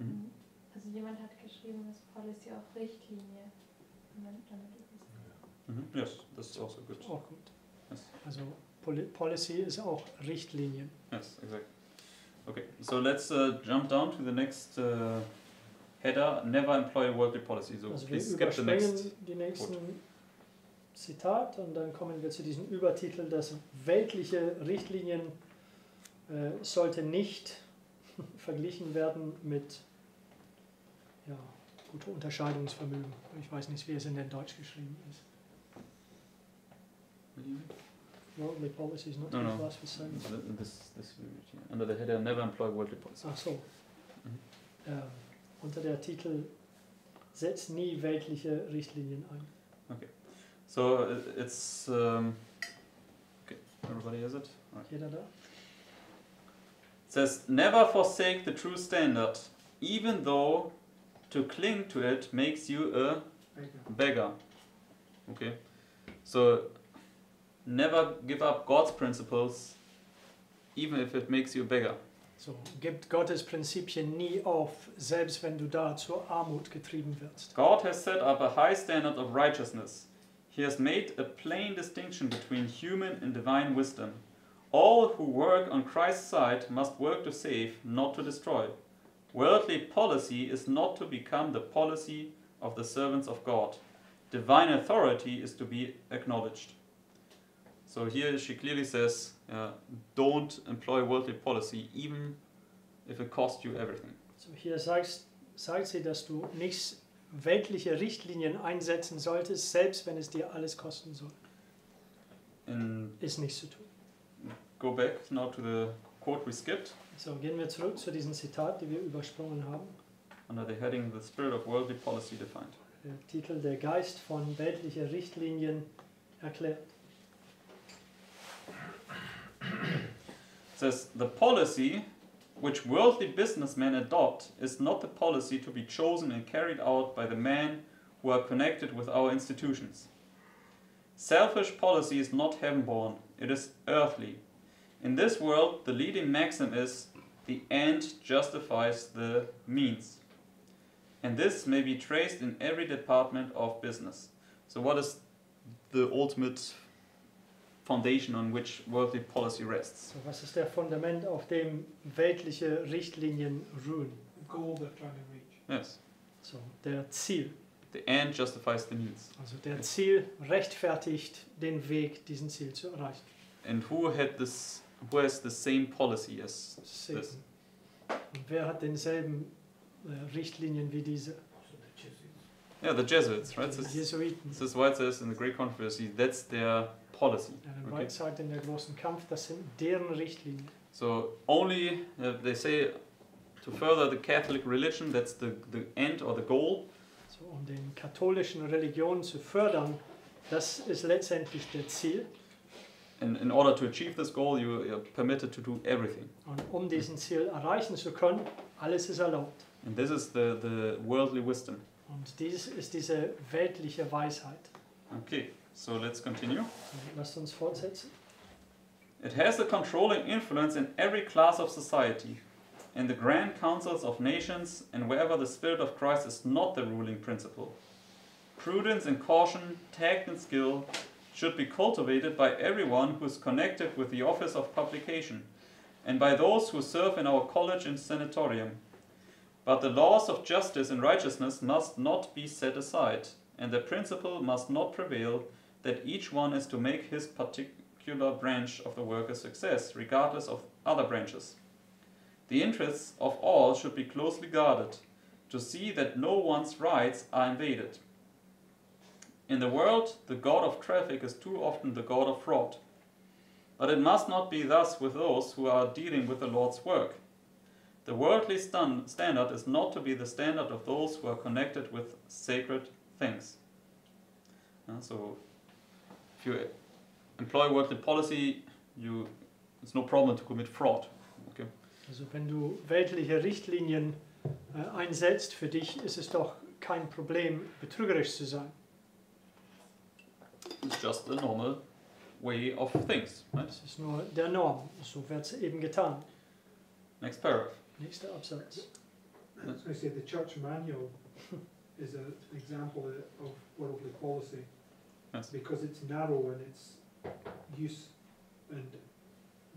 Mhm. Also jemand hat geschrieben, dass Policy auch Richtlinie damit damit ist. Mhm. Yes, that's also good. Auch gut. Yes. Also Poli Policy ist auch Richtlinien. Yes, exactly. Okay, so let's uh, jump down to the next uh, header. Never employ worldly policy. So Also wir please skip the überspringen next. die nächsten Zitat und dann kommen wir zu diesem Übertitel, dass weltliche Richtlinien äh, sollte nicht [laughs] verglichen werden mit ja, gutem Unterscheidungsvermögen. Ich weiß nicht, wie es in den Deutsch geschrieben ist. Worldly policy is not No, no. class for. Th- This, this here. under the header never employ worldly policy. Ach so. Mhm. Äh, unter der Titel Setz nie weltliche Richtlinien ein. So uh, it's um, okay. Everybody has it. Alright. Jeder da? It says never forsake the true standard, even though to cling to it makes you a beggar. Okay. So never give up God's principles, even if it makes you a beggar. So, gibt Gottes Prinzipien nie auf, selbst wenn du da zur Armut getrieben wirst. God has set up a high standard of righteousness. He has made a plain distinction between human and divine wisdom. All who work on Christ's side must work to save, not to destroy. Worldly policy is not to become the policy of the servants of God. Divine authority is to be acknowledged. So here she clearly says, uh, don't employ worldly policy, even if it costs you everything. So, hier sagst, sagt sie, dass du nicht weltliche Richtlinien einsetzen solltest, selbst wenn es dir alles kosten soll. And Ist nichts zu tun. go back now to the quote we skipped. So, gehen wir zurück zu diesem Zitat, die wir übersprungen haben. under the heading The Spirit of Worldly Policy Defined. Der Titel Der Geist von weltliche Richtlinien erklärt. It says the policy which worldly businessmen adopt is not the policy to be chosen and carried out by the men who are connected with our institutions. Selfish policy is not heaven born, it is earthly. In this world, the leading maxim is the end justifies the means. And this may be traced in every department of business. So, what is the ultimate foundation on which worldly policy rests? So, was ist der Fundament, auf dem weltliche Richtlinien ruhen? The goal they're trying to reach. Yes. So, der Ziel. The end justifies the means. Also der Ziel rechtfertigt den Weg, diesen Ziel zu erreichen. And who had this? Who has the same policy as Satan. this? Wer hat denselben äh, Richtlinien wie diese? Yeah, the Jesuits, right? This, Jesuiten. this is why it says in the Great Controversy that's their policy. Ellen Okay. Sagt in der großen Kampf, das sind deren Richtlinien. So only uh, they say to further the Catholic religion. That's the the end or the goal. So, um den katholischen Religionen zu fördern, das ist letztendlich der Ziel. And in order to achieve this goal, you are permitted to do everything. Und um diesen Ziel erreichen zu können, alles ist erlaubt. And this is the the worldly wisdom. Und dies ist diese weltliche Weisheit. Okay, so let's continue. Lasst uns fortsetzen. It has a controlling influence in every class of society, in the grand councils of nations, and wherever the Spirit of Christ is not the ruling principle. Prudence and caution, tact and skill should be cultivated by everyone who is connected with the office of publication, and by those who serve in our college and sanatorium. But the laws of justice and righteousness must not be set aside, and the principle must not prevail that each one is to make his particular branch of the work a success, regardless of other branches. The interests of all should be closely guarded, to see that no one's rights are invaded. In the world, the god of traffic is too often the god of fraud. But it must not be thus with those who are dealing with the Lord's work. The worldly stan- standard is not to be the standard of those who are connected with sacred things. Uh, so, if you employ worldly policy, you it's no problem to commit fraud. Okay. Also wenn du weltliche Richtlinien äh, einsetzt, für dich ist es doch kein Problem, betrügerisch zu sein. It's just a normal way of things, right? Das ist nur der Norm. So wird es eben getan. Next paragraph. Nächster Absatz. So I say the church manual [laughs] is an example of worldly policy. Yes. Because it's narrow in its use, and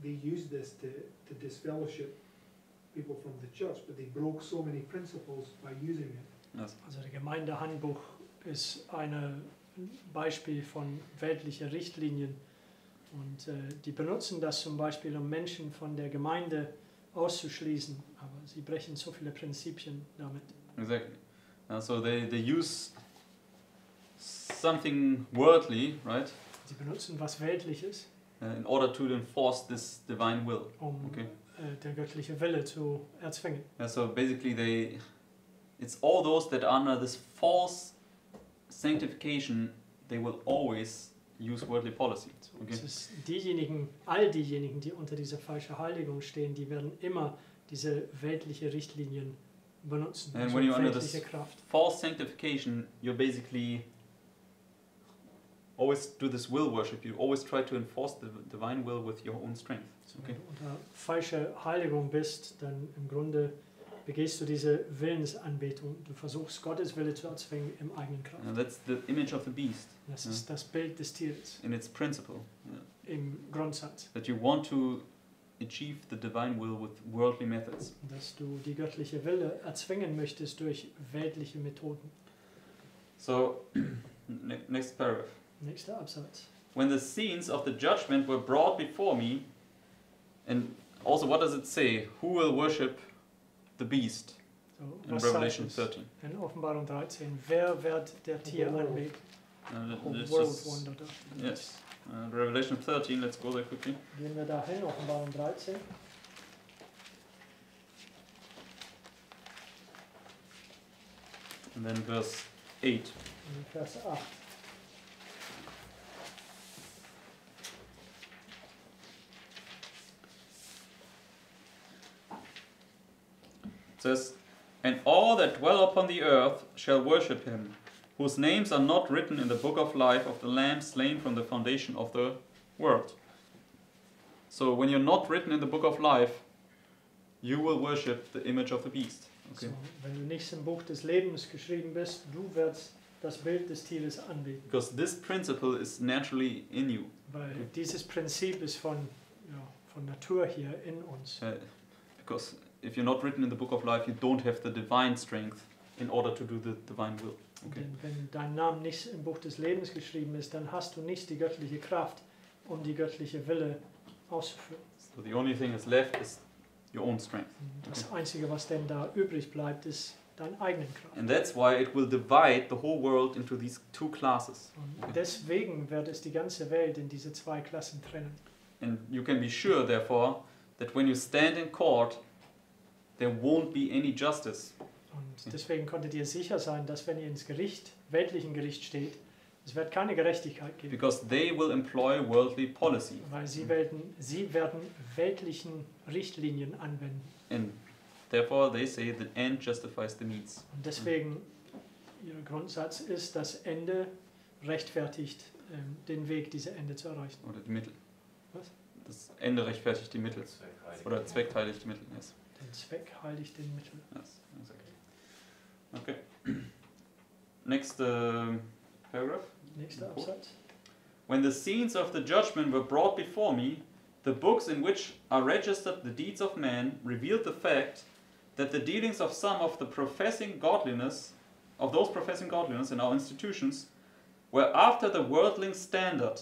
they use this to, to disfellowship people from the church, but they broke so many principles by using it. Yes. Also der Gemeindehandbuch ist ein Beispiel von weltlichen Richtlinien. Und äh, die benutzen das zum Beispiel, um Menschen von der Gemeinde auszuschließen. Aber sie brechen so viele Prinzipien damit. Exactly. Uh, so they, they use something worldly, right, Sie benutzen was Weltliches, uh, in order to enforce this divine will. um Okay. äh, der göttliche Wille zu erzwingen. Yeah, so basically, they it's all those that are under this false sanctification. They will always use worldly policy. Okay. Diejenigen, all diejenigen, die unter dieser falschen Heiligung stehen, die werden immer diese weltliche Richtlinien benutzen. And also when you're under this Kraft. false sanctification, you're basically always do this will worship. You always try to enforce the divine will with your own strength. Okay. Wenn du unter falsche Heiligung bist, dann im Grunde begehst du diese Willensanbetung. Du versuchst Gottes Wille zu erzwingen im eigenen Kraft. And that's the image of the beast Das Ja. ist das Bild des Tieres in its principle. Yeah. im Grundsatz. That you want to achieve the divine will with worldly methods. Dass du die göttliche Wille erzwingen möchtest durch weltliche Methoden. So, [clears throat] ne- next paragraph. Nächster Absatz. When the scenes of the judgment were brought before me, and also what does it say? Who will worship the beast So, in Revelation 13? in Offenbarung 13? Wer wird der Tier World. anbeten? Uh, Oh, World just- Wonder. yes. Uh, Revelation 13, let's go there quickly. Gehen wir da hin, Offenbarung 13. And then verse 8. Vers 8. Says, And all that dwell upon the earth shall worship him, whose names are not written in the book of life of the Lamb slain from the foundation of the world. So when you're not written in the book of life, you will worship the image of the beast. Okay. So, wenn du nicht im Buch des Lebens geschrieben bist, du wirst das Bild des Tieres anbeten. Because this principle is naturally in you. Weil dieses Prinzip ist von, ja, von Natur hier in uns. Uh, because if you're not written in the book of life, you don't have the divine strength in order to do the divine will. Okay. Wenn dein Name nicht im Buch des Lebens geschrieben ist, dann hast du nicht die göttliche Kraft, um die göttliche Wille auszuführen. So the only thing that's left is your own strength. Das Einzige, was denn da übrig bleibt, ist dein eigenen Kraft. And that's why it will divide the whole world into these two classes. Und deswegen wird es die ganze Welt in diese zwei Klassen trennen. And you can be sure, therefore, that when you stand in court, there won't be any justice. Und deswegen konntet ihr sicher sein, dass wenn ihr ins Gericht, weltlichen Gericht steht, es wird keine Gerechtigkeit geben. Because they will employ worldly policy. Weil sie werden, sie werden weltlichen Richtlinien anwenden. And therefore, they say the end justifies the means. Und deswegen, ihr Grundsatz ist, das Ende rechtfertigt ähm, den Weg, diese Ende zu erreichen. Oder die Mittel. Was? Das Ende rechtfertigt die Mittel. Oder zweckteiligt die Mittel. Yes. Den Zweck heiligt den Mittel. yes. Exactly. Okay. [clears throat] Next uh, paragraph. Nächster Absatz. When the scenes of the judgment were brought before me, the books in which are registered the deeds of men revealed the fact that the dealings of some of the professing godliness, of those professing godliness in our institutions, were after the worldling standard,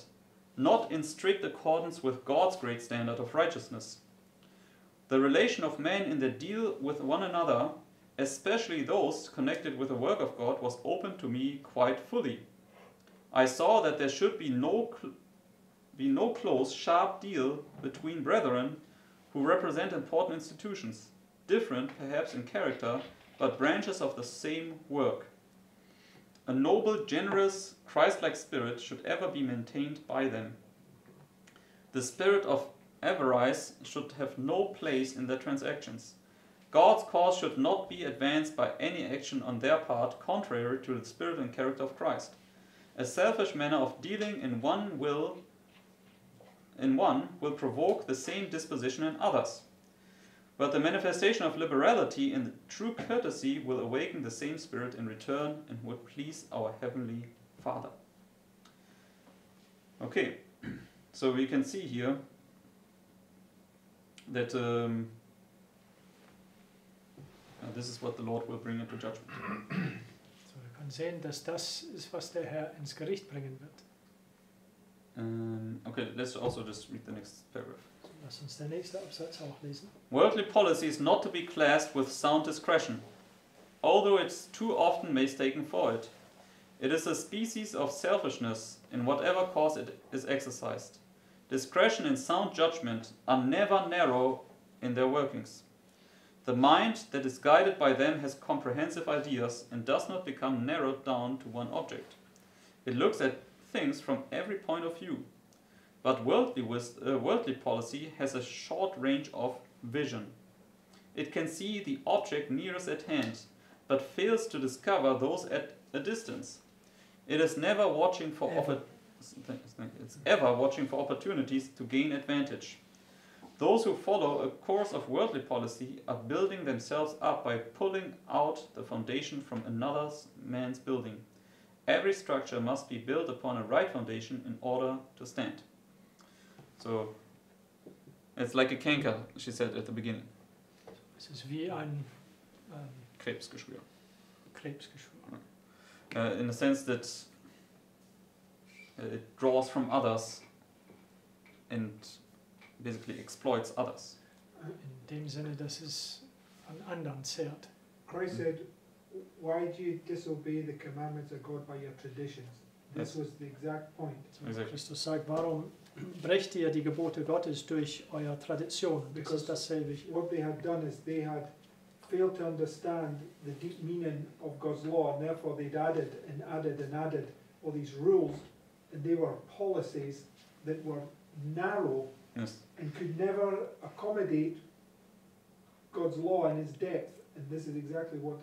not in strict accordance with God's great standard of righteousness. The relation of men in their deal with one another, especially those connected with the work of God, was open to me quite fully. I saw that there should be no be no close, sharp deal between brethren who represent important institutions, different perhaps in character, but branches of the same work. A noble, generous, Christ-like spirit should ever be maintained by them. The spirit of avarice should have no place in their transactions, God's cause should not be advanced by any action on their part contrary to the spirit and character of Christ. A selfish manner of dealing in one will in one will provoke the same disposition in others. But the manifestation of liberality in true courtesy will awaken the same spirit in return and would please our heavenly Father. Okay, [clears throat] so we can see here that um, uh, this is what the Lord will bring into judgment. [clears throat] So, wir können sehen, dass das ist, was der Herr ins Gericht bringen wird. Um, okay, let's also just read the next paragraph. Lass uns der nächste Absatz auch lesen. Worldly policy is not to be classed with sound discretion, although it's too often mistaken for it. It is a species of selfishness in whatever cause it is exercised. Discretion and sound judgment are never narrow in their workings. The mind that is guided by them has comprehensive ideas and does not become narrowed down to one object. It looks at things from every point of view. But worldly, uh, worldly policy has a short range of vision. It can see the object nearest at hand, but fails to discover those at a distance. It is never watching for Ever. It's ever watching for opportunities to gain advantage. Those who follow a course of worldly policy are building themselves up by pulling out the foundation from another man's building. Every structure must be built upon a right foundation in order to stand. So it's like a canker, she said at the beginning. Es ist wie ein ähm, Krebsgeschwür. Krebsgeschwür. Uh, in the sense that Uh, it draws from others and basically exploits others. In dem Sinne, dass es an anderen zehrt. Christ hmm. said, why do you disobey the commandments of God by your traditions? This was the exact point. So Exactly. Christus sagt, warum [clears throat] brecht ihr die Gebote Gottes durch eure Tradition? Because- ist dasselbe hier. What they had done is they had failed to understand the deep meaning of God's law, and therefore they'd added and added and added all these rules, and they were policies that were narrow Yes. and could never accommodate God's law in its depth. And this is exactly what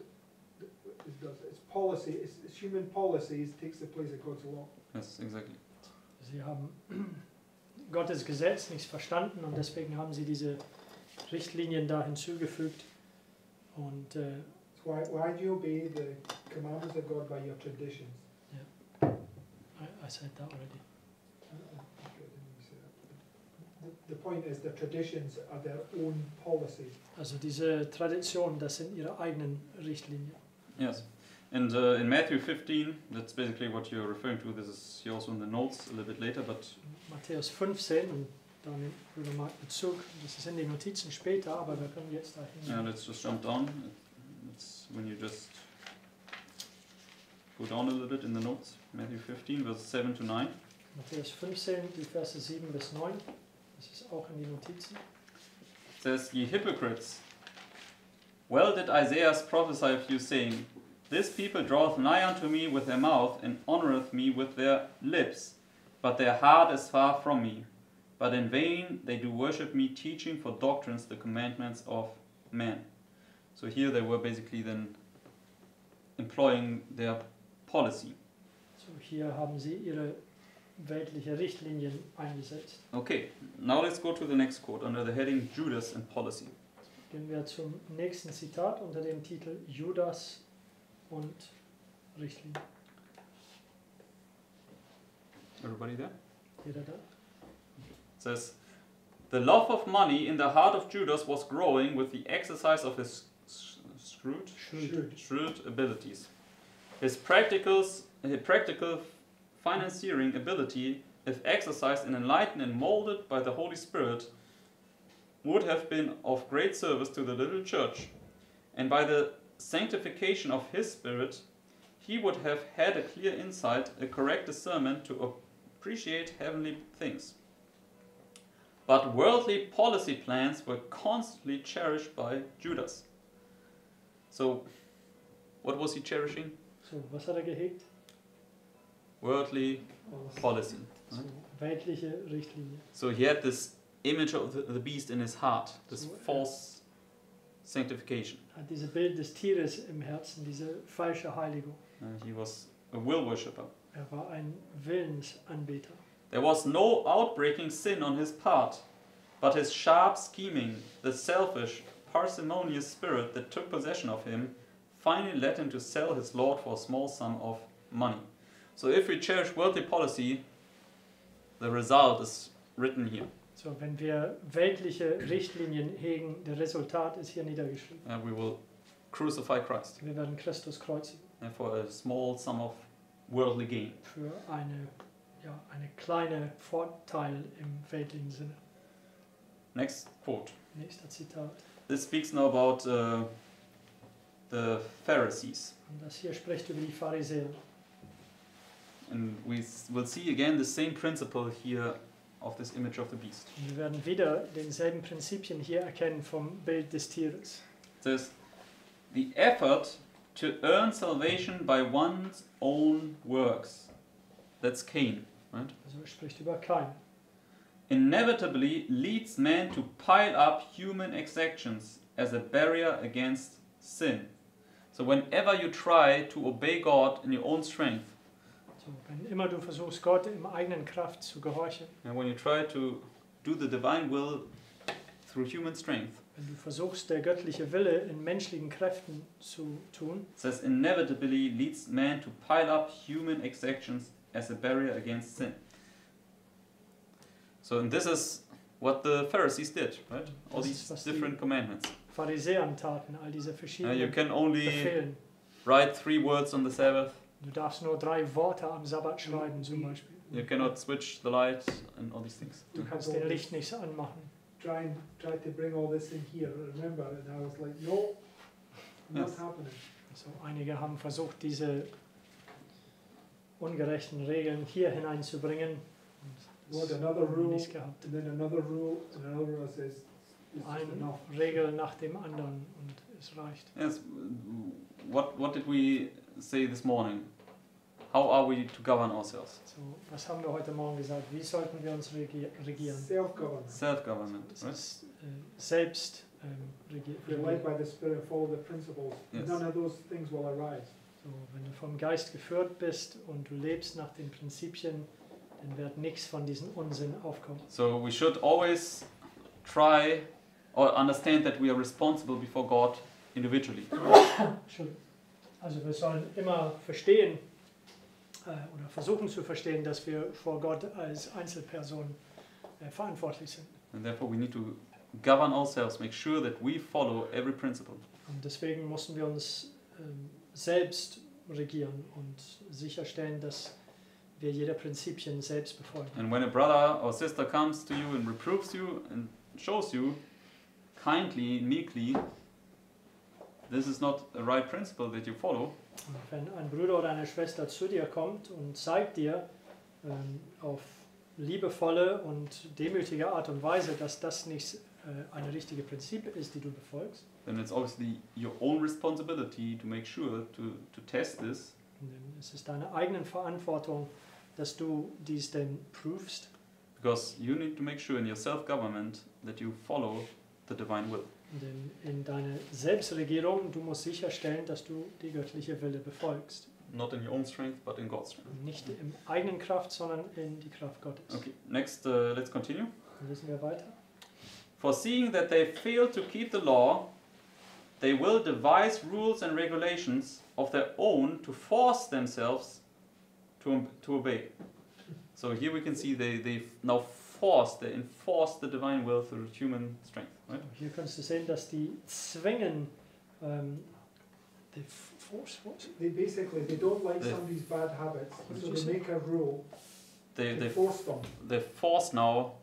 it does. It's policy, it's, it's human policies takes the place of God's law. Yes, exactly. Sie haben [clears throat] Gottes Gesetz nicht verstanden und deswegen haben sie diese Richtlinien da hinzugefügt. Und äh, So why, why do you obey the commandments of God by your traditions? I, I said that already. Okay, I didn't say that. The, the point is the traditions are their own policies. Also diese Traditionen, das sind ihre eigenen Richtlinien. Yes. And uh, in Matthew 15, that's basically what you're referring to. This is here also in the notes a little bit later, but Matthäus 15, und da nimmt Bruder Mark Bezug, das ist in den Notizen später, aber wir können jetzt da yeah, let's just jump down. It's when you just go down a little bit in the notes. Matthew 15, verses 7 to 9. Matthäus 15, die Verse 7 bis 9, das ist auch in den Notizen. It says, Ye hypocrites, well did Isaiah prophesy of you, saying, This people draweth nigh unto me with their mouth, and honoureth me with their lips, but their heart is far from me. But in vain they do worship me, teaching for doctrines the commandments of men. So here they were basically then employing their policy. So hier haben sie ihre weltliche Richtlinien eingesetzt. Okay, now let's go to the next quote under the heading Judas and Policy. Gehen wir zum nächsten Zitat unter dem Titel Judas und Richtlinien. Everybody there? Jeder da? It says, The love of money in the heart of Judas was growing with the exercise of his shrewd, Shrewd. shrewd abilities. His practicals, his practical financiering ability, if exercised and enlightened and molded by the Holy Spirit, would have been of great service to the little church. And by the sanctification of his spirit, he would have had a clear insight, a correct discernment to appreciate heavenly things. But worldly policy plans were constantly cherished by Judas. So, what was he cherishing? So, was hat er gehegt? Worldly policy. So, weltliche Richtlinie. So he had this image of the, beast in his heart, this So, uh, false sanctification. hat diese Bild des Tieres im Herzen, diese falsche Heiligung. Uh, he was a will worshipper. Er war ein Willensanbeter. There was no outbreaking sin on his part, but his sharp scheming, the selfish, parsimonious spirit that took possession of him, finally led him to sell his Lord for a small sum of money. So if we cherish worldly policy, the result is written here. So, wenn wir weltliche Richtlinien hegen, der Resultat ist hier niedergeschrieben. Uh, we will crucify Christ Wir werden Christus kreuzigen uh, for a small sum of worldly gain. für eine, ja, eine kleine Vorteil im weltlichen Sinne. Next quote. Nächster Zitat. This speaks now about uh, the Pharisees. Und das hier spricht über die Pharisäer. And we will see again the same principle here of this image of the beast. Wir werden wieder denselben Prinzipien hier erkennen vom Bild des Tieres. It says, the effort to earn salvation by one's own works. That's Cain, right? Also er spricht über Kain. Inevitably leads man to pile up human exactions as a barrier against sin. So whenever you try to obey God in your own strength, So, wenn immer du versuchst, Gott eigenen Kraft zu gehorchen, and when you try to do the divine will through human strength, wenn du versuchst, der göttliche Wille in menschlichen Kräften zu tun, it says inevitably leads man to pile up human exactions as a barrier against sin. So and this is what the Pharisees did, right? All these ist, was die- different commandments. Pharisäern taten, all diese Uh, you verschiedenen can only Befehlen. write three words on the Sabbath. Du darfst nur drei Worte am Sabbat schreiben, zum Beispiel. You cannot switch the light and all these things. Du kannst den Licht nicht anmachen. Try and try to bring all this in here, remember? And I was like, no, not Yes. happening. Also einige haben versucht, diese ungerechten Regeln hier hineinzubringen. What, another rule? And then another rule, and another rule says, Eine enough. Regel nach dem anderen und es reicht. Yes. What what did we say this morning? How are we to govern ourselves? So, was haben wir heute Morgen gesagt? Wie sollten wir uns regi regieren? Self-government. Self-government, Das right? ist äh, selbst ähm, regi If you're led regieren. by the Spirit, follow the principles. Yes. None of those things will arise. So, wenn du vom Geist geführt bist und du lebst nach den Prinzipien, dann wird nichts von diesem Unsinn aufkommen. So we should always try or understand that we are responsible before God individually. [coughs] Also wir sollen immer verstehen äh, oder versuchen zu verstehen, dass wir vor Gott als Einzelperson äh, verantwortlich sind. And therefore we need to govern ourselves, make sure that we follow every principle. Und deswegen müssen wir uns ähm, selbst regieren und sicherstellen, dass wir jede Prinzipien selbst befolgen. And when a brother or sister comes to you and reproves you and shows you kindly, meekly, this is not a right principle that you follow, wenn ein Bruder oder eine Schwester zu dir kommt und zeigt dir ähm, auf liebevolle und demütige Art und Weise, dass das nicht äh, eine richtige Prinzip ist, die du befolgst, then it's obviously your own responsibility to make sure to, to test this es ist deine eigene Verantwortung, dass du dies denn prüfst. because you need to make sure in your self-government that you follow the divine will. Denn in deiner Selbstregierung, du musst sicherstellen, dass du die göttliche Wille befolgst. Not in your own strength, but in God's strength. Nicht in eigenen Kraft, sondern in die Kraft Gottes. Okay, next, uh, let's continue. Dann lesen wir weiter. Foreseeing that they fail to keep the law, they will devise rules and regulations of their own to force themselves to, to obey. So here we can see they, they now force, they enforce the divine will through human strength. Right? Hier kannst du sehen, dass die zwingen, ähm, die force, force, They basically, they don't like They- somebody's bad habits, so they make a rule They, to they, force them. they force now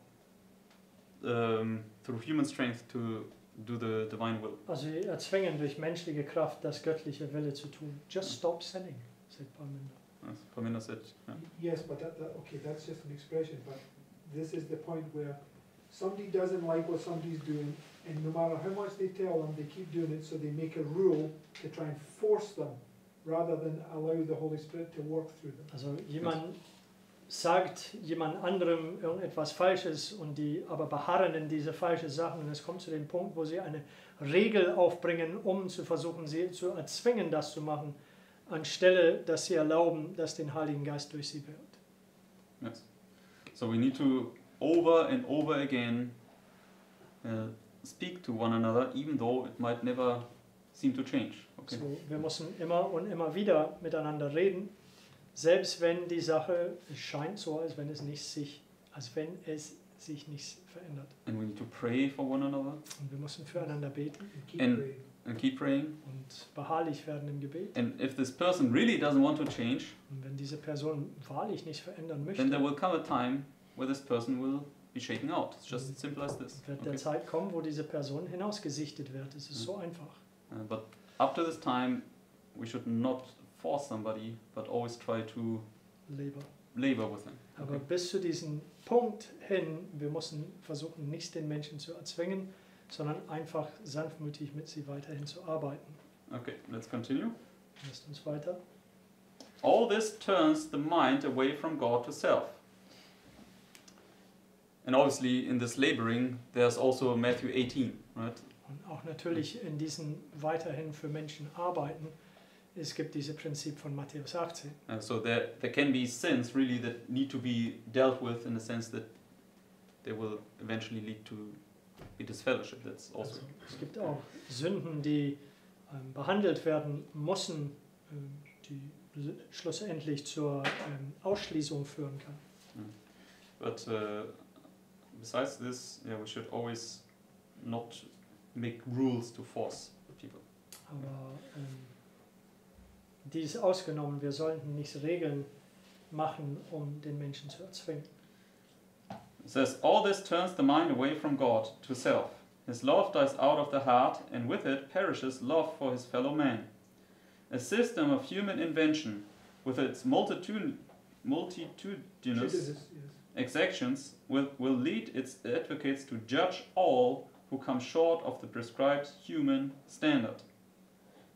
um, through human strength to do the divine will. also sie erzwingen durch menschliche Kraft das göttliche Wille zu tun. Just stop sinning, sagt Parminder. As Pamina said. Yeah. Yes, but that, that, okay, that's just an expression, but this is the point where somebody doesn't like what somebody's doing, and no matter how much they tell them, they keep doing it, so they make a rule to try and force them, rather than allow the Holy Spirit to work through them. Also jemand sagt jemand anderem irgendetwas Falsches und die aber beharren in diese falschen Sachen und es kommt zu dem Punkt, wo sie eine Regel aufbringen, um zu versuchen, sie zu erzwingen, das zu machen, anstelle, dass sie erlauben, dass den Heiligen Geist durch sie wirkt. Yes. So we need to over and over again uh, speak to one another, even though it might never seem to change. Okay. So, wir müssen immer und immer wieder miteinander reden, selbst wenn die Sache es scheint so, als wenn es nicht sich, als wenn es sich nicht verändert. And we need to pray for one another Und wir müssen füreinander beten And And- and keep praying. und beharrlich werden im Gebet. And if this person really doesn't want to change, Und wenn diese Person wahrlich nicht verändern then there möchte, will come a time where this person will be shaken out. It's just as simple as this. wird der Okay. Zeit kommen, wo diese Person hinausgesichtet wird. Es ist so einfach. Uh, but up to this time, we should not force somebody, but always try to Leber. labor with them. Aber Okay. bis zu diesem Punkt hin, wir müssen versuchen, nicht den Menschen zu erzwingen, sondern einfach sanftmütig mit sie weiterhin zu arbeiten. Okay, let's continue. Lasst uns weiter. All this turns the mind away from God to self. And obviously, in this laboring, there's also Matthew 18, right? Und auch natürlich in diesen weiterhin für Menschen arbeiten. Es gibt dieses Prinzip von Matthäus 18. Uh, so there, there can be sins really that need to be dealt with in the sense that they will eventually lead to be disfellowship. That's also Also, es gibt auch Sünden, die ähm, behandelt werden müssen, ähm, die schlussendlich zur ähm, Ausschließung führen kann. But uh, besides this, yeah, we should always not make rules to force people. Aber ähm, dies ausgenommen, wir sollten nicht Regeln machen, um den Menschen zu erzwingen. It says, All this turns the mind away from God to self. His love dies out of the heart, and with it perishes love for his fellow man. A system of human invention, with its multitude, multitudinous. Exactions, will, will lead its advocates to judge all who come short of the prescribed human standard.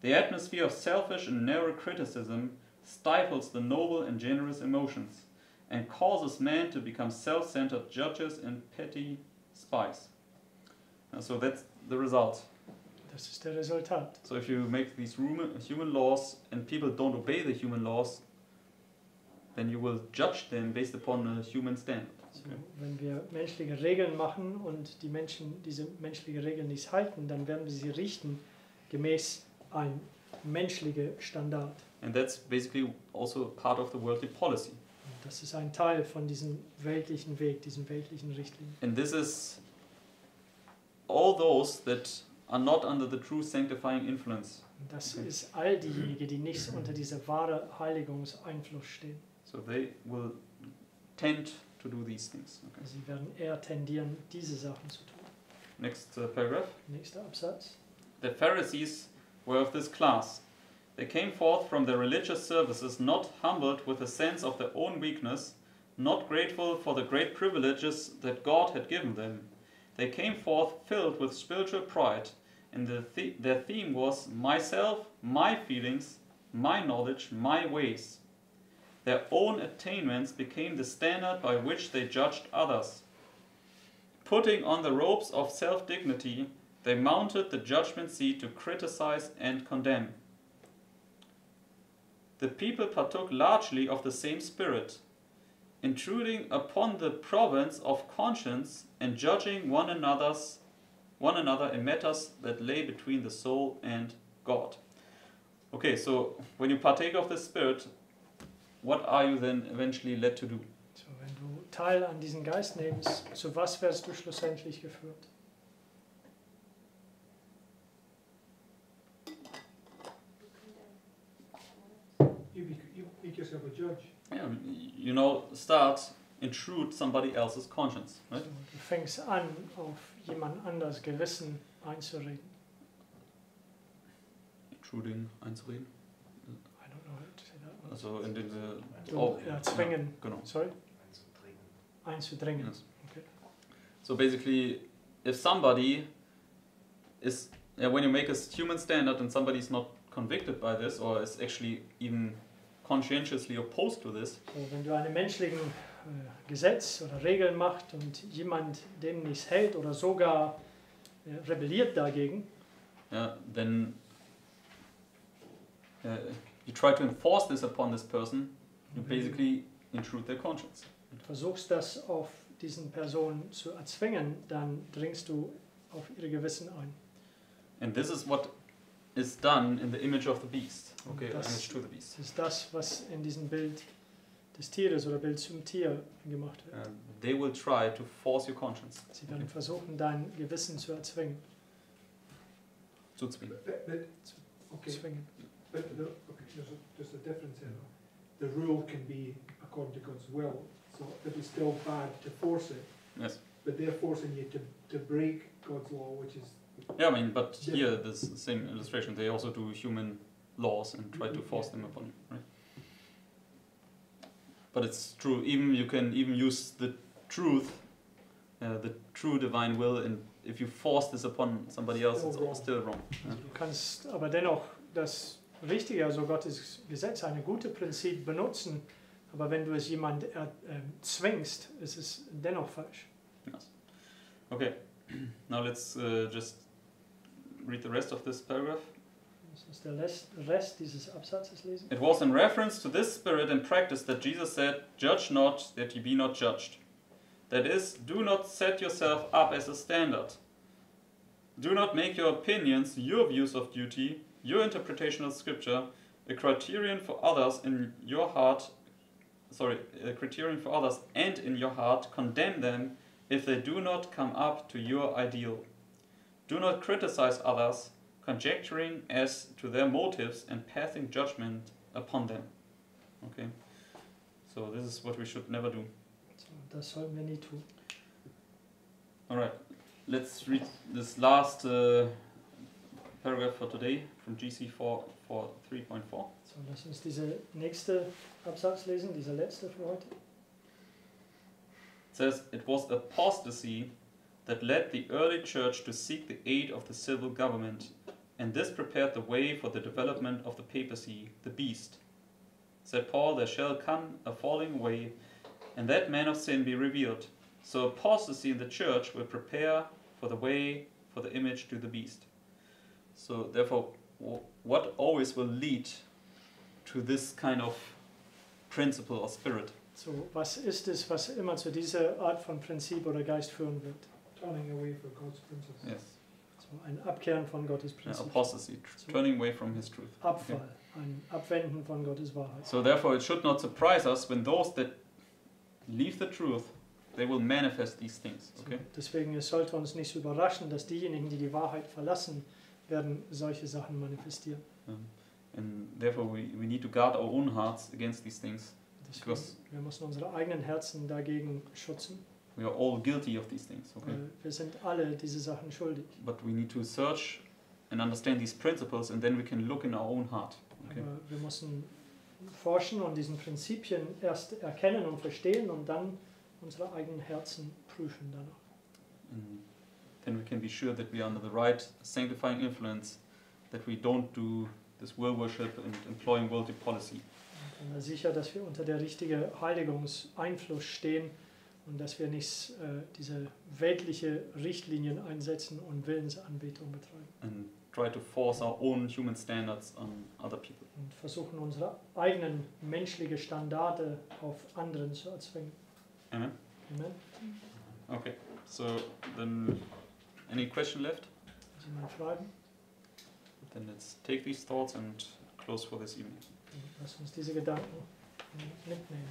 The atmosphere of selfish and narrow criticism stifles the noble and generous emotions and causes men to become self centered judges and petty spies. Uh, so that's the result. Das ist der Resultat. So if you make these human laws and people don't obey the human laws, then you will judge them based upon a human standard. So, wenn wir menschliche Regeln machen und die Menschen diese menschliche Regeln nicht halten, dann werden wir sie richten gemäß ein menschlicher Standard. And that's basically also part of the worldly policy. Und das ist ein Teil von diesem weltlichen Weg, diesem weltlichen Richtlinien. And this is all those that are not under the true sanctifying influence. Und das Okay. ist all diejenigen, die nicht unter dieser wahren Heiligungseinfluss stehen. So they will tend to do these things. Okay. Sie werden eher tendieren, diese Sachen zu tun. Next uh, paragraph. Nächster Absatz. The Pharisees were of this class. They came forth from their religious services not humbled with a sense of their own weakness, not grateful for the great privileges that God had given them. They came forth filled with spiritual pride, and the the- their theme was myself, my feelings, my knowledge, my ways. Their own attainments became the standard by which they judged others. Putting on the robes of self dignity, they mounted the judgment seat to criticize and condemn. The people partook largely of the same spirit, intruding upon the province of conscience and judging one another's one another in matters that lay between the soul and God. Okay, so when you partake of the spirit, what are you then eventually led to do? So, wenn du Teil an diesem Geist nimmst, zu was wirst du schlussendlich geführt? You, bec- you make yourself a judge. Yeah, you know, start intrude somebody else's conscience, right? So, du fängst an, auf jemand anders Gewissen einzureden. Intruding einzureden. Also in den Du, oh, ja, zwingen. Ja, genau. Sorry? Einzudringen. Yes. Okay. So basically, if somebody is, yeah, when you make a human standard and somebody is not convicted by this or is actually even conscientiously opposed to this, So, wenn du einem menschlichen äh, Gesetz oder Regeln macht und jemand dem nicht hält oder sogar äh, rebelliert dagegen, yeah, then uh, you try to enforce this upon this person, you basically intrude their conscience. und versuchst das auf diesen Personen zu erzwingen, dann dringst du auf ihre Gewissen ein. And this is what is done in the image of the beast. Okay, Das- image to the beast. Das ist das, was in diesem Bild des Tieres oder Bild zum Tier gemacht wird. Uh, they will try to force your conscience. Sie werden versuchen, dein Gewissen zu erzwingen. Zuzwingen. But, but, okay, Zwingen. But the, okay, there's a, there's a difference here. The rule can be according to God's will, so it is still bad to force it, Yes. but they're forcing you to, to break God's law, which is Yeah, I mean, but here, this same illustration, they also do human laws and try to force them upon you, right? But it's true, even you can even use the truth, uh, the true divine will, and if you force this upon somebody else, Still it's wrong. still wrong. Yeah. Also du kannst aber dennoch das Richtige, also Gottes Gesetz, eine gute Prinzip benutzen, aber wenn du es jemand er, ähm, zwingst, ist es dennoch falsch. Yes. Okay, [clears throat] now let's uh, just read the rest of this paragraph. Das ist der Les- Rest dieses Absatzes lesen. It was in reference to this spirit and practice that Jesus said, Judge not, that ye be not judged. That is, do not set yourself up as a standard. Do not make your opinions, your views of duty, your interpretation of scripture, a criterion for others in your heart, sorry, a criterion for others and in your heart, condemn them if they do not come up to your ideal. Do not criticize others, conjecturing as to their motives and passing judgment upon them. Okay? So this is what we should never do. So, das sollten wir nie tun. Alright, let's read this last uh, paragraph for today from GC 4 for 3.4. So, lass uns diese nächste Absatz lesen, dieser letzte für heute. It says, It was apostasy that led the early church to seek the aid of the civil government, and this prepared the way for the development of the papacy, the beast. Said Paul, There shall come a falling away, and that man of sin be revealed. So apostasy in the church will prepare for the way for the image to the beast. So, therefore, wh- what always will lead to this kind of principle or spirit? So, was ist es, was immer zu dieser Art von Prinzip oder Geist führen wird? turning away from God's principles. Yes. So ein Abkehren von Gottes Prinzip. apostasy, turning away from his truth. Abfall, ein Abwenden von Gottes Wahrheit. So therefore, it should not surprise us when those that leave the truth, they will manifest these things. So, Okay. Deswegen es sollte uns nicht überraschen, dass diejenigen, die die Wahrheit verlassen, werden solche Sachen manifestieren. Um, and therefore, we, we need to guard our own hearts against these things. Because- wir müssen unsere eigenen Herzen dagegen schützen. We are all guilty of these things. Okay. Weil wir sind alle diese Sachen schuldig. But we need to search and understand these principles, and then we can look in our own heart. Okay. Aber wir müssen forschen und diesen Prinzipien erst erkennen und verstehen und dann unsere eigenen Herzen prüfen danach. And then we can be sure that we are under the right sanctifying influence, that we don't do this will worship and employing worldly policy. Sicher, dass wir unter der richtigen Heiligungseinfluss stehen und dass wir nicht äh, diese weltliche Richtlinien einsetzen und Willensanbetung betreiben and try to force our own human standards on other people. und versuchen unsere eigenen menschlichen Standarde auf anderen zu erzwingen. Amen. Amen. Okay, so then any question left? Ist jemand Fragen? Then let's take these thoughts and close for this evening. Lass uns diese Gedanken mitnehmen.